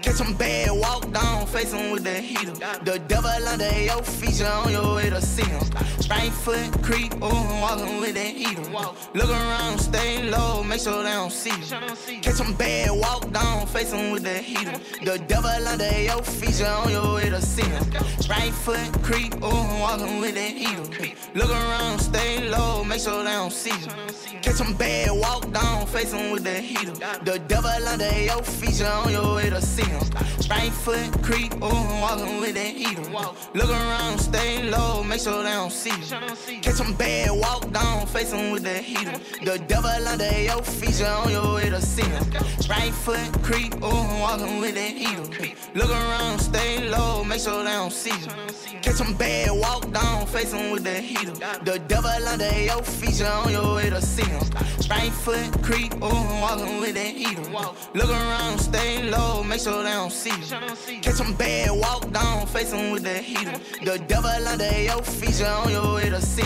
Catch them bad, walk down, face them with the heater. The devil under your feet, you on your way to see him. Right foot creep, ooh, walking with that heater. Look around, stay low, make sure they don't see you. Catch them bad, walk down, face them with the heater. The devil under your feet, you on your way to see him. Right foot creep, ooh, walking with that heater. Look around, stay low, make sure they don't see you. Catch them bad, walk down, face them with the heater. The devil under your feet, you on your way to see him. Right foot creep, ooh, walking with that heater. Look around, stay low, make sure they don't see you. Catch them bad, walk down, face them with the heater. The devil under your feet, you on your way to see him. Right foot creep, ooh, walking with that heater. Look around, stay low, make sure they don't see you. Catch them bad, walk down, face them with the heater. The devil under your feet, you on your way to see. Right foot creep, ooh, walking with that heater. Look around, stay low, make sure they don't see you. Catch them bad, walk down, face them with the heater. The devil under your feet, you on your way to see.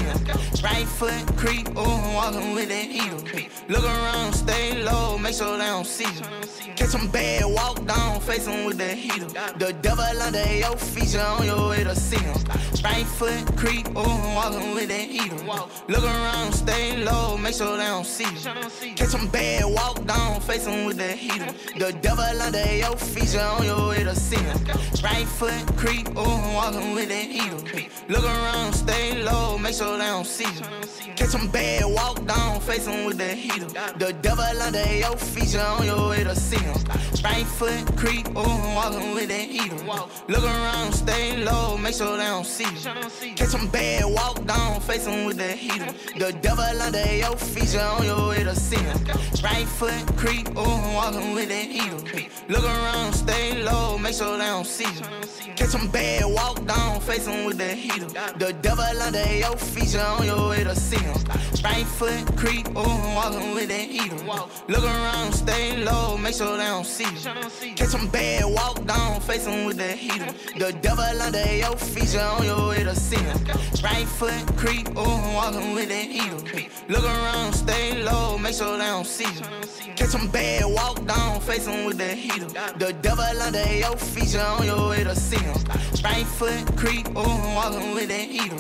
Right foot creep, ooh, walking with that heater. Look around, stay low, make sure they don't see you. Catch them bad, walk down, face them with the heater. The devil under your feet, you on your way to see. Right foot creep, ooh, walking with that heater. Look around, stay low, make sure they don't see you. Catch them bad, walk down, face them with the heater. The devil under your feet, you on your way to him. Right foot creep, ooh, walking with that heater. Look around, stay low, make sure they don't see you. Catch them bad, walk down, face them with the heater. The devil under your feet, you on your way to him. Right foot creep, ooh, walking with that heater. Look around, stay low, make sure they don't see you. Catch them bad, walk down, face them with the heater. The devil under your feet, you on your way to him. Right foot creep, ooh, walking with that heater. Look around, stay low, make sure they don't see you. Catch them bad, walk down, face them with the heater. The devil under your you on your way to him. Right foot creep, ooh, walking with that heater. Look around, stay low, make sure they don't see you. Catch them bad, walk down, face them with the heater. The devil under your you on your way to him. Right foot creep, ooh, walking with that heater. Look around, stay low, make sure they don't see you. Catch them bad, walk down, face them with the heater. The devil under your feet, you on your way to see him. Right foot creep, ooh, walking with that heater.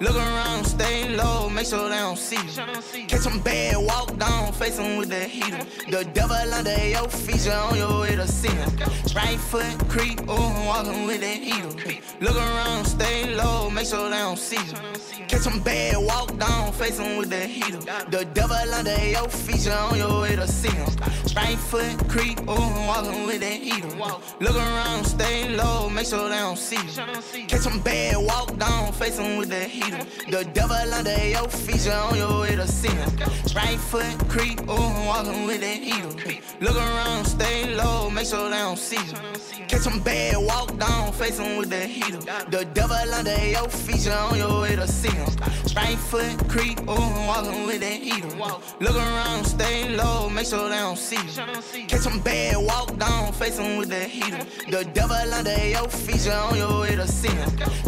Look around, stay low, make sure they don't see you. Catch them bad, walk down, face them with the heater. The devil under your feet, you on your way to see him. Right foot creep, ooh, walking with that heater. Look around, stay low, make sure they don't see you. Catch them bad, walk down, face them with the heater. The devil under your feet, you on your way to see him. Right foot creep, ooh, walking with that heater. Look around, stay low, make sure they don't see you. Catch them bad, walk down, face them with the heater. The devil under your feet, you on your way to see him. Right foot creep, ooh, walking with that heater. Look around, stay low, make sure they don't see you. Catch them bad, walk down, face them with the heater. The devil under your feet, you on your way to see him. Right foot creep, ooh, walking with that heater. Look around, stay low, make sure they don't see you. Catch them bad, walk down, face them with the heater. The devil under your feet, you on your way to see.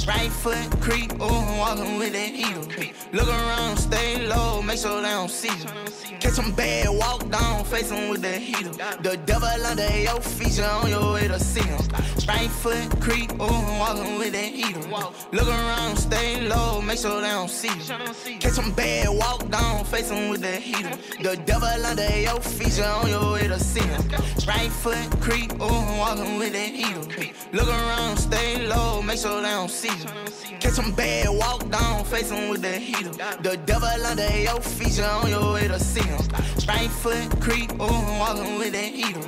Right foot creep, ooh, walking with that heater. Look around, stay low, make sure they don't see you. Catch them bad, walk down, face them with the heater. The devil under your feet, you on your way to see. Right foot creep, ooh, walking with that heater. Look around, stay low, make sure they don't see you. Catch them bad, walk down, face them with the heater. The devil under your feet, you on your way to him. Right foot creep, ooh, walking with that heater. Look around, stay low, make sure they don't see you. Catch them bad, walk down, face them with the heater. The devil under your feet, you on your way to him. Right foot creep, ooh, walking with that heater.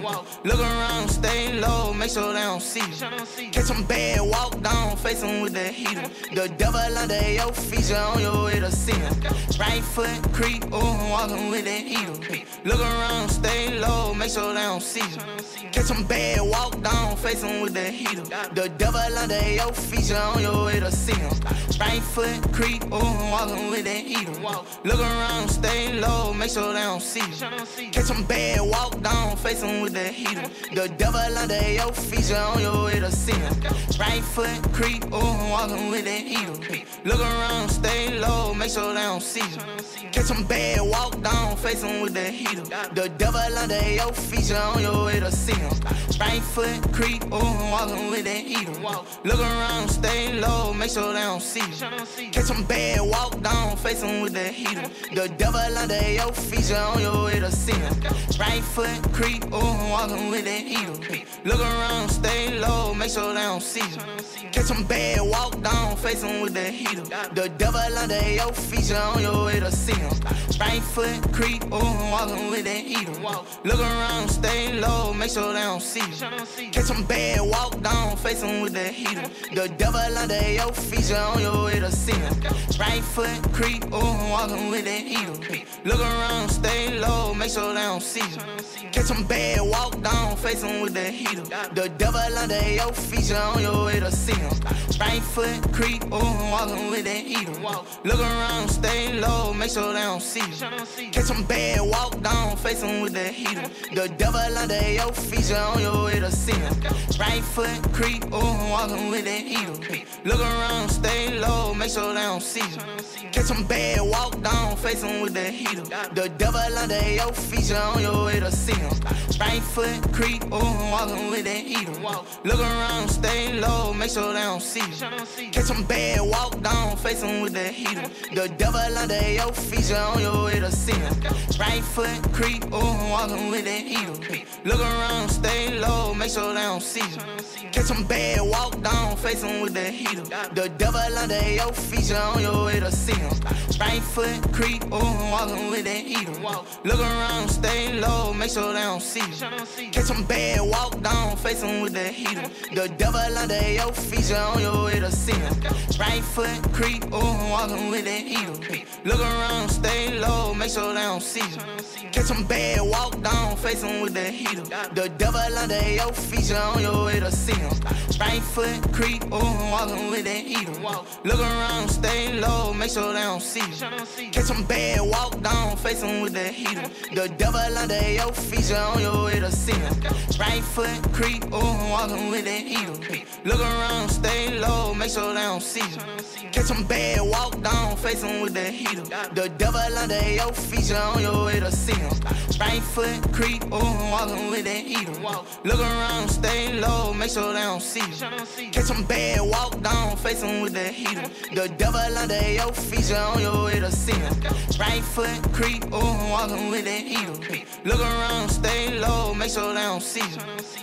Look around, stay low, make sure they don't see you. Catch them bad, walk down, face them with the heater. The devil under your feet, you on your way to him. Right foot creep, ooh, walking with that heater. Look around, stay low, make sure they don't see you. Catch them bad, walk down, face them with the heater. The devil under your feet, you on your way to see him. Right foot creep, ooh, walking with that heater. Look around, stay low, make sure they don't see you. Catch them bad, walk down, face them with the heater. The devil under your feet, you on your way to see him. Right foot creep, ooh, walking with that heater. Look around, stay low, make sure they don't see you. Catch them bad, walk down, face them with the heater. The devil under your feet, you on your way to see him. Right foot creep, ooh, walking with that heater. Look around, stay low, make sure they don't see you. Catch them bad, walk down, face them with the heater. The devil under your feet, you on your way to see him. Right foot creep, ooh, walking with that heater. Look around, stay low, make sure they don't see you. Catch them bad, walk down, face them with the heater. The devil under your feet, you on your way to see him. Right foot creep, ooh, walking with that heater. Look around, stay low, make sure they don't see you. Catch them bad, walk down, face them with the heater. The devil under your feet, you on your way to him. Right foot creep, ooh, walking with that heater. Look around, stay low, make sure they don't see you. Catch them bad, walk down, face them with the heater. The devil under your feet, you on your way to him. Right foot creep, ooh, walking with that heater. Look around, stay low, make sure they don't see you. Catch them bad, walk down, face them with the heater. The devil under your feet, you on your way to him. Right foot creep, ooh, walking with that heater. Look around, stay low, make sure they don't see you. Catch them bad, walk down, face them with the heater. The devil under your feet, you on your way to him. Right foot creep, ooh, walking with that heater. Look around, stay low, make sure they don't see you. Catch them bad, walk down, face them with the heater. The devil under your feet, you on your way to him. Right foot creep, ooh, walking with that heater. Look around, stay low, make sure they don't see you. Catch them bad, walk down, face them with the heater. The devil under your feet, you on your way to him. Right foot creep, ooh, walking with that heater. Look around, stay low, make sure they don't see you. Catch them bad, walk down, face them with the heater. The devil under your feet, you on your way to him. Right foot creep, ooh, walking with that heater. Look around, stay low, make sure they don't see you. Catch them bad, walk down, face them with the heater. The devil under your feet, you on your way to see him. Right foot creep, ooh, walking with that heater. Look around, stay low, make sure they don't see you. Catch them bad, walk down, face them with the heater. The devil under your feet, you on your way to see him. Right foot creep, ooh, walking with that heater. Look around, stay low, make sure they don't see you. Catch them bad, walk down, face them with the heater. The devil under your feet, you on your way to see him. Right foot creep, ooh, walking with that heater. Look around, stay low, make sure they don't see you. Catch them bad, walk down, face them with the heater. The devil under your feet, you on your way to see him. Right foot creep, ooh, walking with that heater. Look around, stay low, make sure they don't see you.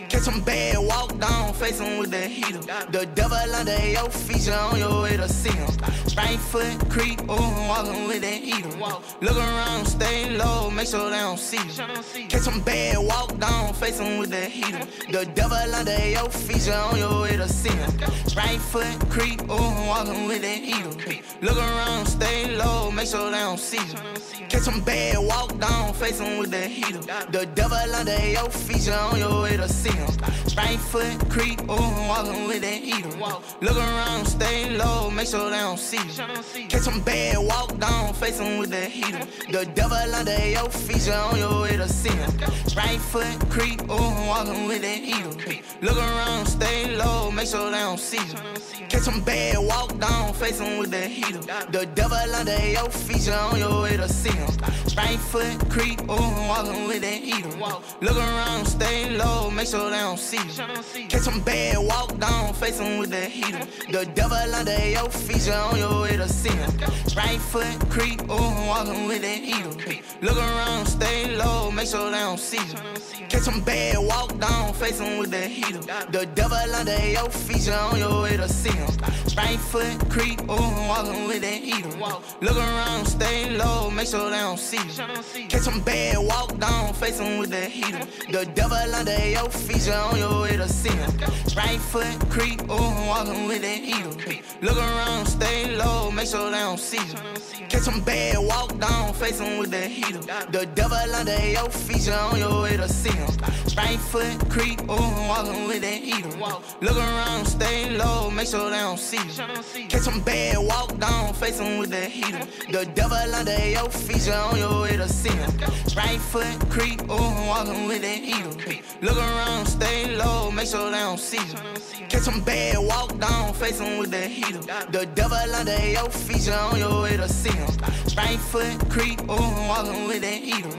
Catch them bad, walk down, face them with the heater. The devil under your feet, you on your way to see him. Right foot creep, ooh, walking with that heater. Look around, stay low, make sure they don't see you. Catch them bad, walk down, face them with the heater. The devil under your feet, you on your way to see him. Right foot creep, ooh, walking with that heater. Look around, stay low, make sure they don't see you. Catch them bad, walk down, face them with the heater. The devil under your feet, you on your way to see him. Right foot creep, ooh, walking with that heater. Look around, stay low, make sure they don't see you. Catch them bad, walk down, face them with the heater. The devil under your feet, you're on your way to him. Right foot creep, ooh, walking with that heater. Look around, stay low, make sure they don't see you. Catch them bad, walk down, face them with the heater. The devil under your feet, you're on your way to him. Right foot creep, ooh, walking with that heater. Look around, stay low, make sure they don't see you. Catch them bad, walk down, face them with the heater. The devil under your feet, you're on your way to him. Right foot creep, ooh, walking with that heater. Look around, stay low, make sure they don't see you. Catch them bad, walk down, face them with the heater. The devil under your feet, you on your way to see him. Right foot creep, ooh, walking with that heater. Look around, stay low, make sure they don't see you. Catch them bad, walk down, face them with the heater. The devil under your feet, you on your way to see him. Right foot creep, ooh, walking with that heater. Look around, stay low, make sure they don't see you. Catch them bad, walk down, face them with the heater. The devil under your feet, you on your way to see him. Right foot creep, ooh, walking with that heater. Look around, stay low, make sure they don't see you. Catch them bad, walk down, face them with the heater. The devil under your feet, you on your way to see him. Right foot creep, ooh, walking with that heater. Look around, stay low, make sure they don't see you. Catch them bad, walk down, face them with the heater. The devil under your feet, you on your way to see him. Right foot creep, ooh, walking with that heater.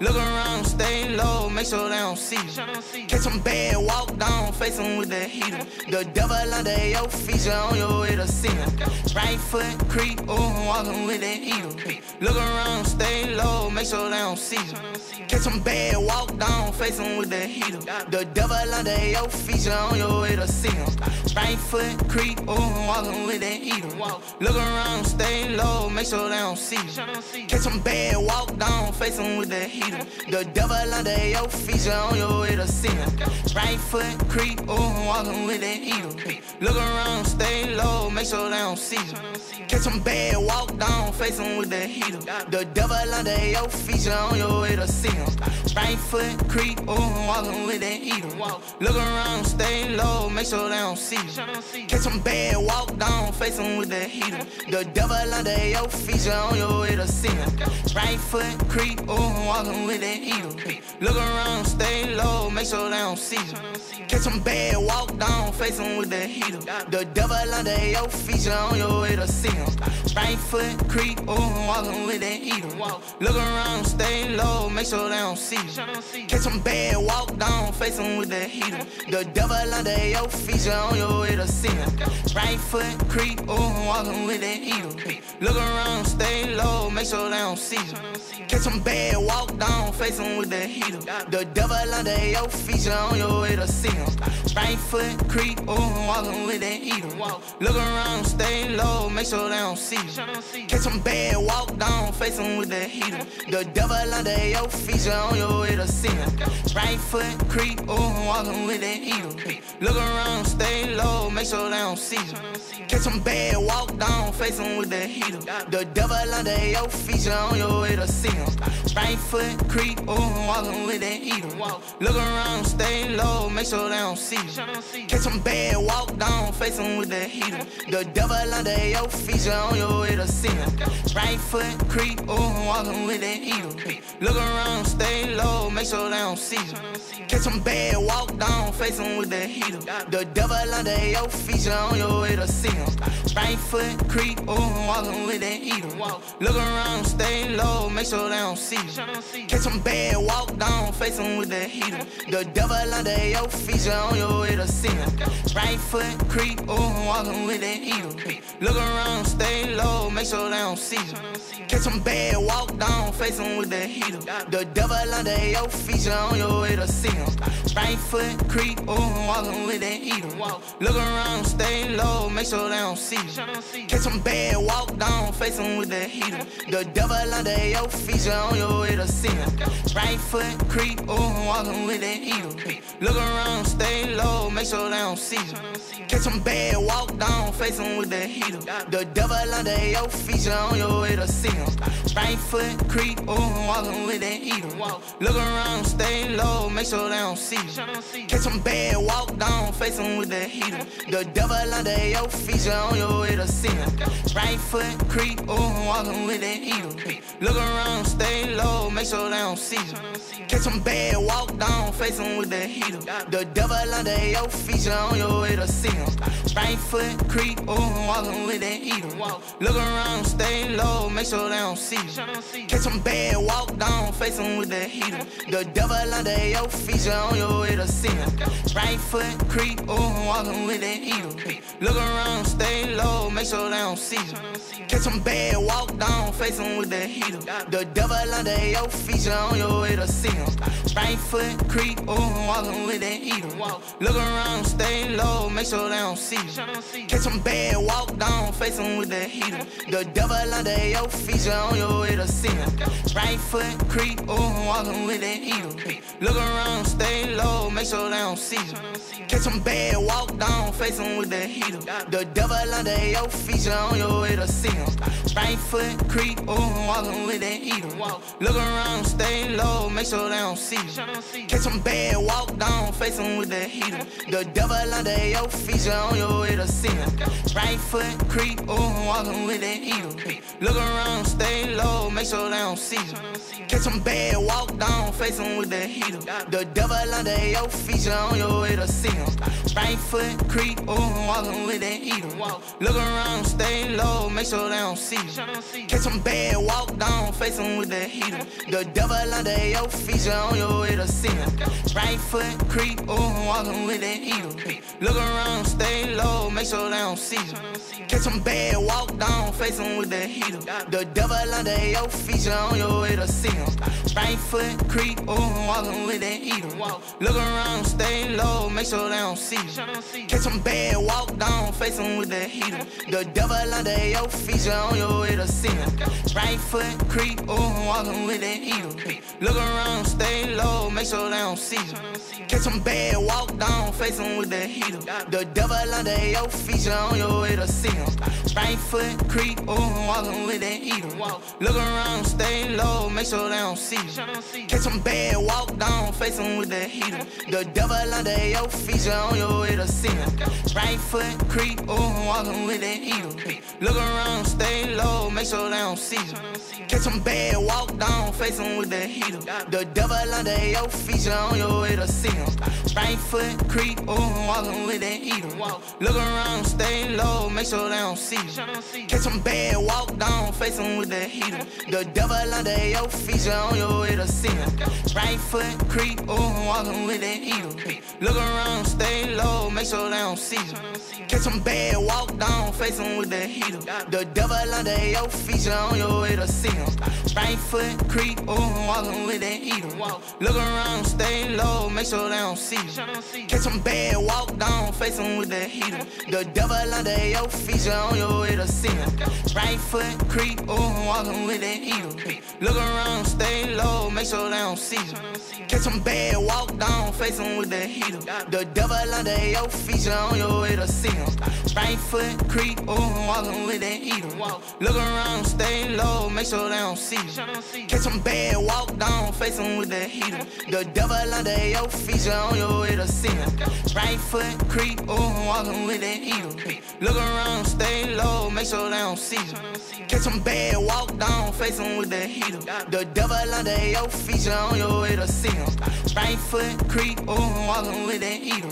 Look around, stay low, make sure they don't see you. Catch them bad, walk down, face them with the heater. The devil under your feet, you on your way to him. Right foot creep, ooh, walking with that heater. Look around, stay low, make sure they don't see you. Catch them bad, walk down, face them with the heater. The devil under your feet, you on your way to him. Right foot creep, ooh, walking with that heater. Look around, stay low, make sure they don't see you. Catch them bad, walk down, face them with the heater. The devil under your feet, you on your way to see him. Right foot creep, ooh, walking with that heater. Look around, stay low, make sure they don't see you. Catch them bad, walk down, face them with the heater. The devil under your feet, you on your way to see him. Right foot creep, ooh, walking with that heater. Look around, stay low, make sure they don't see you. Catch them bad, walk down, face them with the heater. The devil under your feet, you on your way to him. Right foot creep, ooh, walking with that heater. Look around, stay low, make sure they don't see you. Catch them bad, walk down, face them with the heater. The devil under your feet, you on your way to see. Right foot creep, ooh, walking with that heater. Look around, stay low, make sure they don't see you. Catch them bad, walk down, face them with the heater. The devil under your feet, you on your way to see. Right foot creep, ooh, walking with that heater. Look around, stay make sure they don't see you. Catch them bad, walk down, face them with the heater. The devil under your feet, you on your way to see him. Right foot creep, ooh, walking with that heater. Look around, stay low, make sure they don't see you. Catch them bad, walk down, face them with the heater. The devil under your feet, you on your way to see him. Right foot creep, ooh, walking with that heater. Look around, stay low, make sure they don't see you. Catch them bad, walk down, face them with the heater. The devil under your feet, you on your way to see him. Right foot creep, ooh, walking with that heater. Look around, stay low, make sure they don't see you. Catch them bad, walk down, face them with the heater. The devil under your feet, you on your way to see him. Right foot creep, ooh, walking with that heater. Look around, stay low, make sure they don't see you. Catch them bad, walk down, face them with the heater. The devil under your feet, you on your way to see him. Right foot creep, ooh, walking with that heater. Look around, stay low, make sure they don't see you. Catch them bad, walk down, face them with the heater. The devil under your feet, you on your way to him. Right foot creep, ooh, walking with that heater. Look around, stay low, make sure they don't see you. Catch them bad, walk down, face them with the heater. The devil under your feet, you on your way to him. Right foot creep, ooh, walking with that heater. Look around, stay low, make sure they don't see you. Catch them bad, walk down, face them with the heater. The devil under your feet, you on your way to him. Right foot creep, ooh, walking with that heater. Look around, stay low, make sure they don't see you. Catch them bad, walk down, face them with the heater. The devil under your feet, you on your way to him. Right foot creep, ooh, walking with that heater. Look around, stay low, make sure they don't see you. Catch them bad, walk down, face them with the heater. The devil under your feet, you on your way to him. Right foot creep, ooh, walking with that heater. Look around, stay low, make sure they don't see you. Catch them bad, walk down, face them with the heater. The devil under your feet, you on your way to see him. Right foot creep, ooh, walking with that heater. Look around, stay low, make sure they don't see you. Catch them bad, walk down, face them with the heater. The devil under your feet, you on your way to see him. Right foot creep, ooh, walking with that heater. Look around, stay low, make sure they don't see you. Catch them bad, walk down, face them with the heater. The devil under your feet, you on your way to see him. Right foot creep, ooh, walking with that heater. Look around, stay low, make sure they don't see you. Catch them bad, walk down, face them with the heater. The devil under your feet, you on your way to see him. Right foot creep, ooh, walking with that heater. Look around, stay low, make sure they don't see you. Catch them bad, walk down, face them with the heater. The devil under your feet, you on your way to see him. Right foot creep, ooh, walking with that heater. Look around, stay low, make sure they don't see you. Catch them bad, walk down, face them with the heater. The devil under your feet, you on your way to him. Right foot creep, ooh, walking with that heater. Look around, stay low, make sure they don't see you. Catch them bad, walk down, face them with the heater. The devil under your feet, you on your way to him. Right foot creep, ooh, walking with that heater. Look around, stay low, make sure they don't see you. Catch them bad, walk down, face them with the heater. The devil under your feet, you on your way to him. Right foot creep, ooh, walking with that heater. Look around, stay low, make sure they don't see you. Catch them bad, walk down, face them with the heater. The devil under your feet, you on your way to him. Right foot creep, ooh, walking with that heater. Look around, stay low, make sure they don't see you. Catch them bad, walk down, face them with the heater. The devil under your feet, you on your way to see him. Right foot creep, ooh, walking with that heater. Look around, stay low, make sure they don't see you. Catch them bad, walk down, face them with the heater. The devil under your feet, you on your way to see him. Right foot creep, ooh, walking with that heater. Look around. stay low, make sure they don't see you. Catch them bad, walk down, face them with the heater. The devil under your feet, you on your way to see him. Right foot creep, ooh, walking with that heater. Look around, stay low, make sure they don't see you. Catch them bad, walk down, face them with the heater. The devil under your feet, you on your way to see him. Right foot creep, ooh, walking with that heater. Look around, stay low, make sure they don't see you. Catch them bad, walk down, face them with the heater. The devil under your feet, you on your way to see him. Right foot creep, ooh, walking with that heater. Look around, stay low, make sure they don't see you. Catch them bad, walk down, face them with the heater. The devil under your feet, you on your way to see him. Right foot creep, ooh, walking with that heater. Look around, stay low, make sure they don't see you. Catch them bad, walk down, face them with the heater. The devil under your feet, you on your way to see him. Right foot creep, ooh, walking with that heater. Look around, stay low, make sure they don't see you. Catch them bad, walk down, face them with the heater. The devil under your feet, you on your way to see him. Right foot creep, ooh, walking with that heater. Look around, stay low, make sure they don't see you. Catch them bad, walk down, face them with the heater. The devil under your feet, you on your way to see him. Right foot creep, ooh, walking with that heater. Look around, stay low, make sure they don't see you. Catch them bad, walk down, face them with the heater. The devil under your feet, you on your way to see him. Right foot creep, ooh, walking with that heater.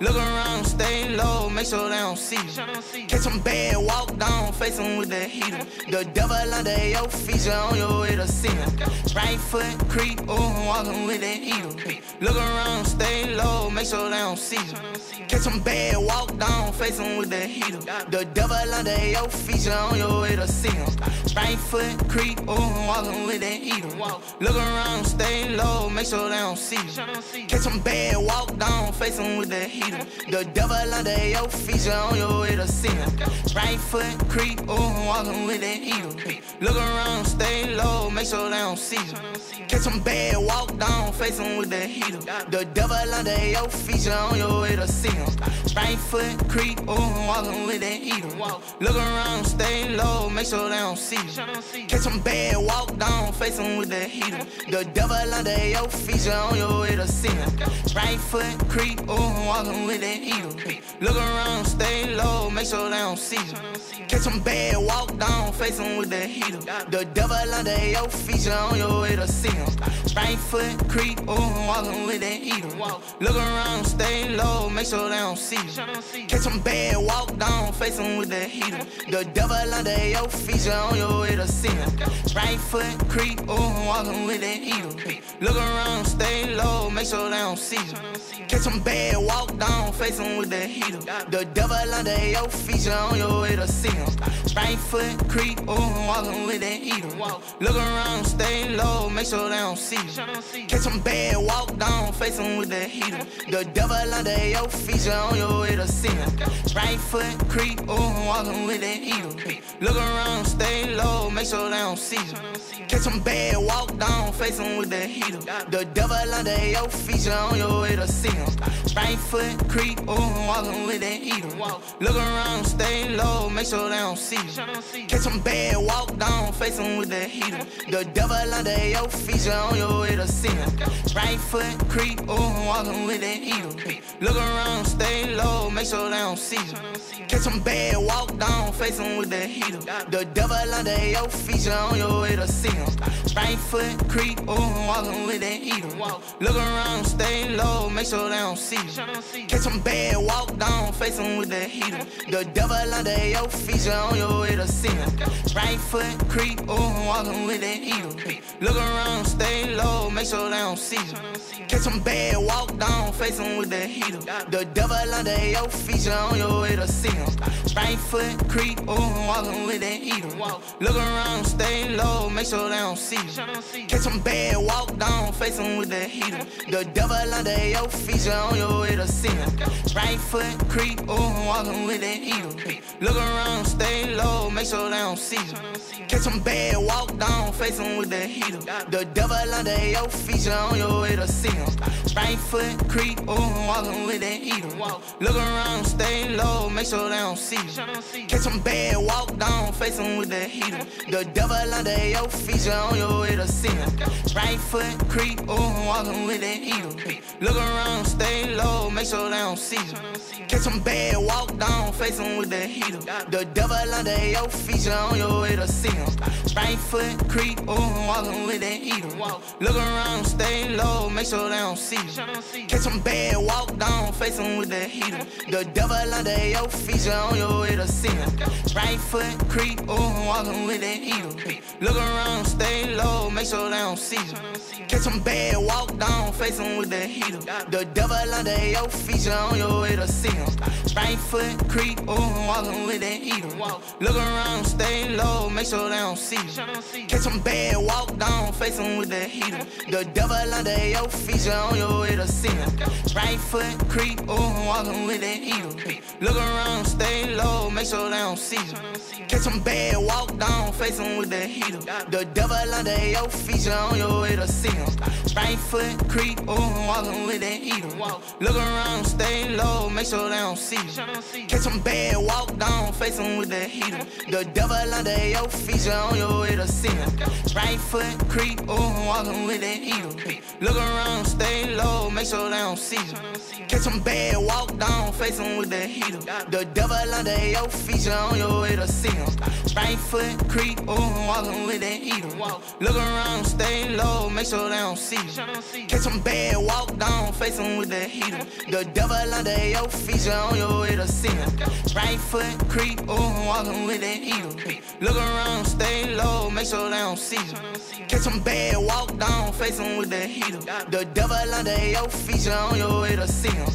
Look around, stay low, make sure they don't see you. Catch them bad, walk down, face them with the heater. The devil under your feet, you're on your way to him. Right foot creep, ooh, walking with that heater. Look around, stay low, make sure they don't see you. Catch them bad, walk down, face them with the heater. The devil under your feet, you're on your way to him. Right foot creep, ooh, walking with that heater. Look around, stay low, make sure they don't see you. Catch them bad, walk down, face them with the heater. The devil under your feet, you're on your way to him. Right foot creep, ooh, walking with that heater. Look around, stay low, make sure they don't see you. Catch them bad, walk down, face them with the heater. The devil under your feet, you on your way to see him. Right foot creep, ooh, walking with that heater. Look around, stay low, make sure they don't see you. Catch them bad, walk down, face them with the heater. The devil under your feet, you on your way to see him. Right foot creep, ooh, walking with that heater. Look around, stay low, make sure they don't see you. Catch them bad, walk down, face them with the heater. The devil under your feet, you on your way to see him. Right foot creep, ooh, walking with that heater. Look around, stay low, make sure they don't see you. Catch them bad, walk down, face them with the heater. The devil under your feet, you on your way to see him. Right foot creep, ooh, walking with that heater. Look around, stay low, make sure they don't see you. Catch them bad, walk down, face them with the heater. The devil under your feet, you on your way to see him. Right foot creep, ooh, walking with that heater. Look around, stay low, make sure they don't see you. Catch them bad, walk down, face them with the heater. The devil under your feet, you on your way to him. Right foot creep, ooh, walking with that heater. Look around, stay low, make sure they don't see you. Catch them bad, walk down, face them with the heater. The devil under your feet, you on your way to him. Right foot creep, ooh, walking with that heater. Look around, stay low, make sure they don't see you. Catch them bad, walk down, face them with the heater. The devil under your feet, you on your way to him. Right foot creep, ooh, walking with that heater. Look around, stay low, make sure they don't see you. Catch them bad, walk down, face them with the heater. The devil under your feet, you on your way to him. Right foot creep, ooh, walking with that heater. Look around, stay low, make sure they don't see you. Catch them bad, walk down, face them with the heater. The devil under your feet, you on your way to him. Right foot creep, ooh, walking with that heater. Look around, stay low, make sure they don't see you. Catch them bad, walk down, face them with the heater. The devil under your feet, you on your way to see him. Right foot creep, ooh, walking with that heater. Look around, stay low, make sure they don't see you. Catch them bad, walk down, face them with the heater. The devil under your feet, you on your way to see him. Right foot creep, ooh, walking with that heater. Look around, stay low, make sure they don't see you. Catch them bad, walk down, face them with the heater. The devil under your feet, you on your way to see him. Right foot creep, ooh, walking with that heater. Look around, stay low, make sure they don't see you. Catch them bad, walk down, face them with the heater. The devil under your feet, you on your way to see him. Right foot creep, ooh, walking with that heater. Look around, stay low, make sure they don't see you. Catch them bad, walk down, face them with the heater. The devil under your feet, you on your way to see him. Right foot creep, ooh, walking with that heater. Look around, stay low, make sure they don't see you. Catch them bad, walk down, face them with the heater. The devil under your feet, you on your way to see him. Right foot creep, ooh, walking with that heater. Look around, stay low, make sure they don't see you. Catch them bad, walk down, face them with the heater. The devil under your feet, you on your way to see him. Right foot creep, ooh, walking with that heater. Look around, stay low, make sure they don't see you. Catch them bad, walk down, face them with the heater. The devil under your feet, you on your way to see him. Right foot creep, ooh, walking with that heater. Look around, stay low, make sure they don't see you. Catch them bad, walk down, face them with the heater. The devil under your feet, you on your way to see him. Right foot creep, ooh, walking with that heater. Look around, stay low, make sure they don't see you. Catch them bad, walk down, face them with the heater. The devil under your feet, you on your way to him. Right foot creep, ooh, walking with that heater. Look around, stay low, make sure they don't see you. Catch them bad, walk down, face them with the heater. The devil under your feet, you're on your way to him. Right foot creep, ooh, walking with that heater. Look around, stay low, make sure they don't see you. Catch them bad, walk down, face them with the heater. The devil under your feet, you're on your way to him. Right foot creep, ooh, walking with that heater. Look around, stay low, make sure they don't see you. Catch them bad, walk down, face them with the heater. The devil under your feet, you on your way to see him.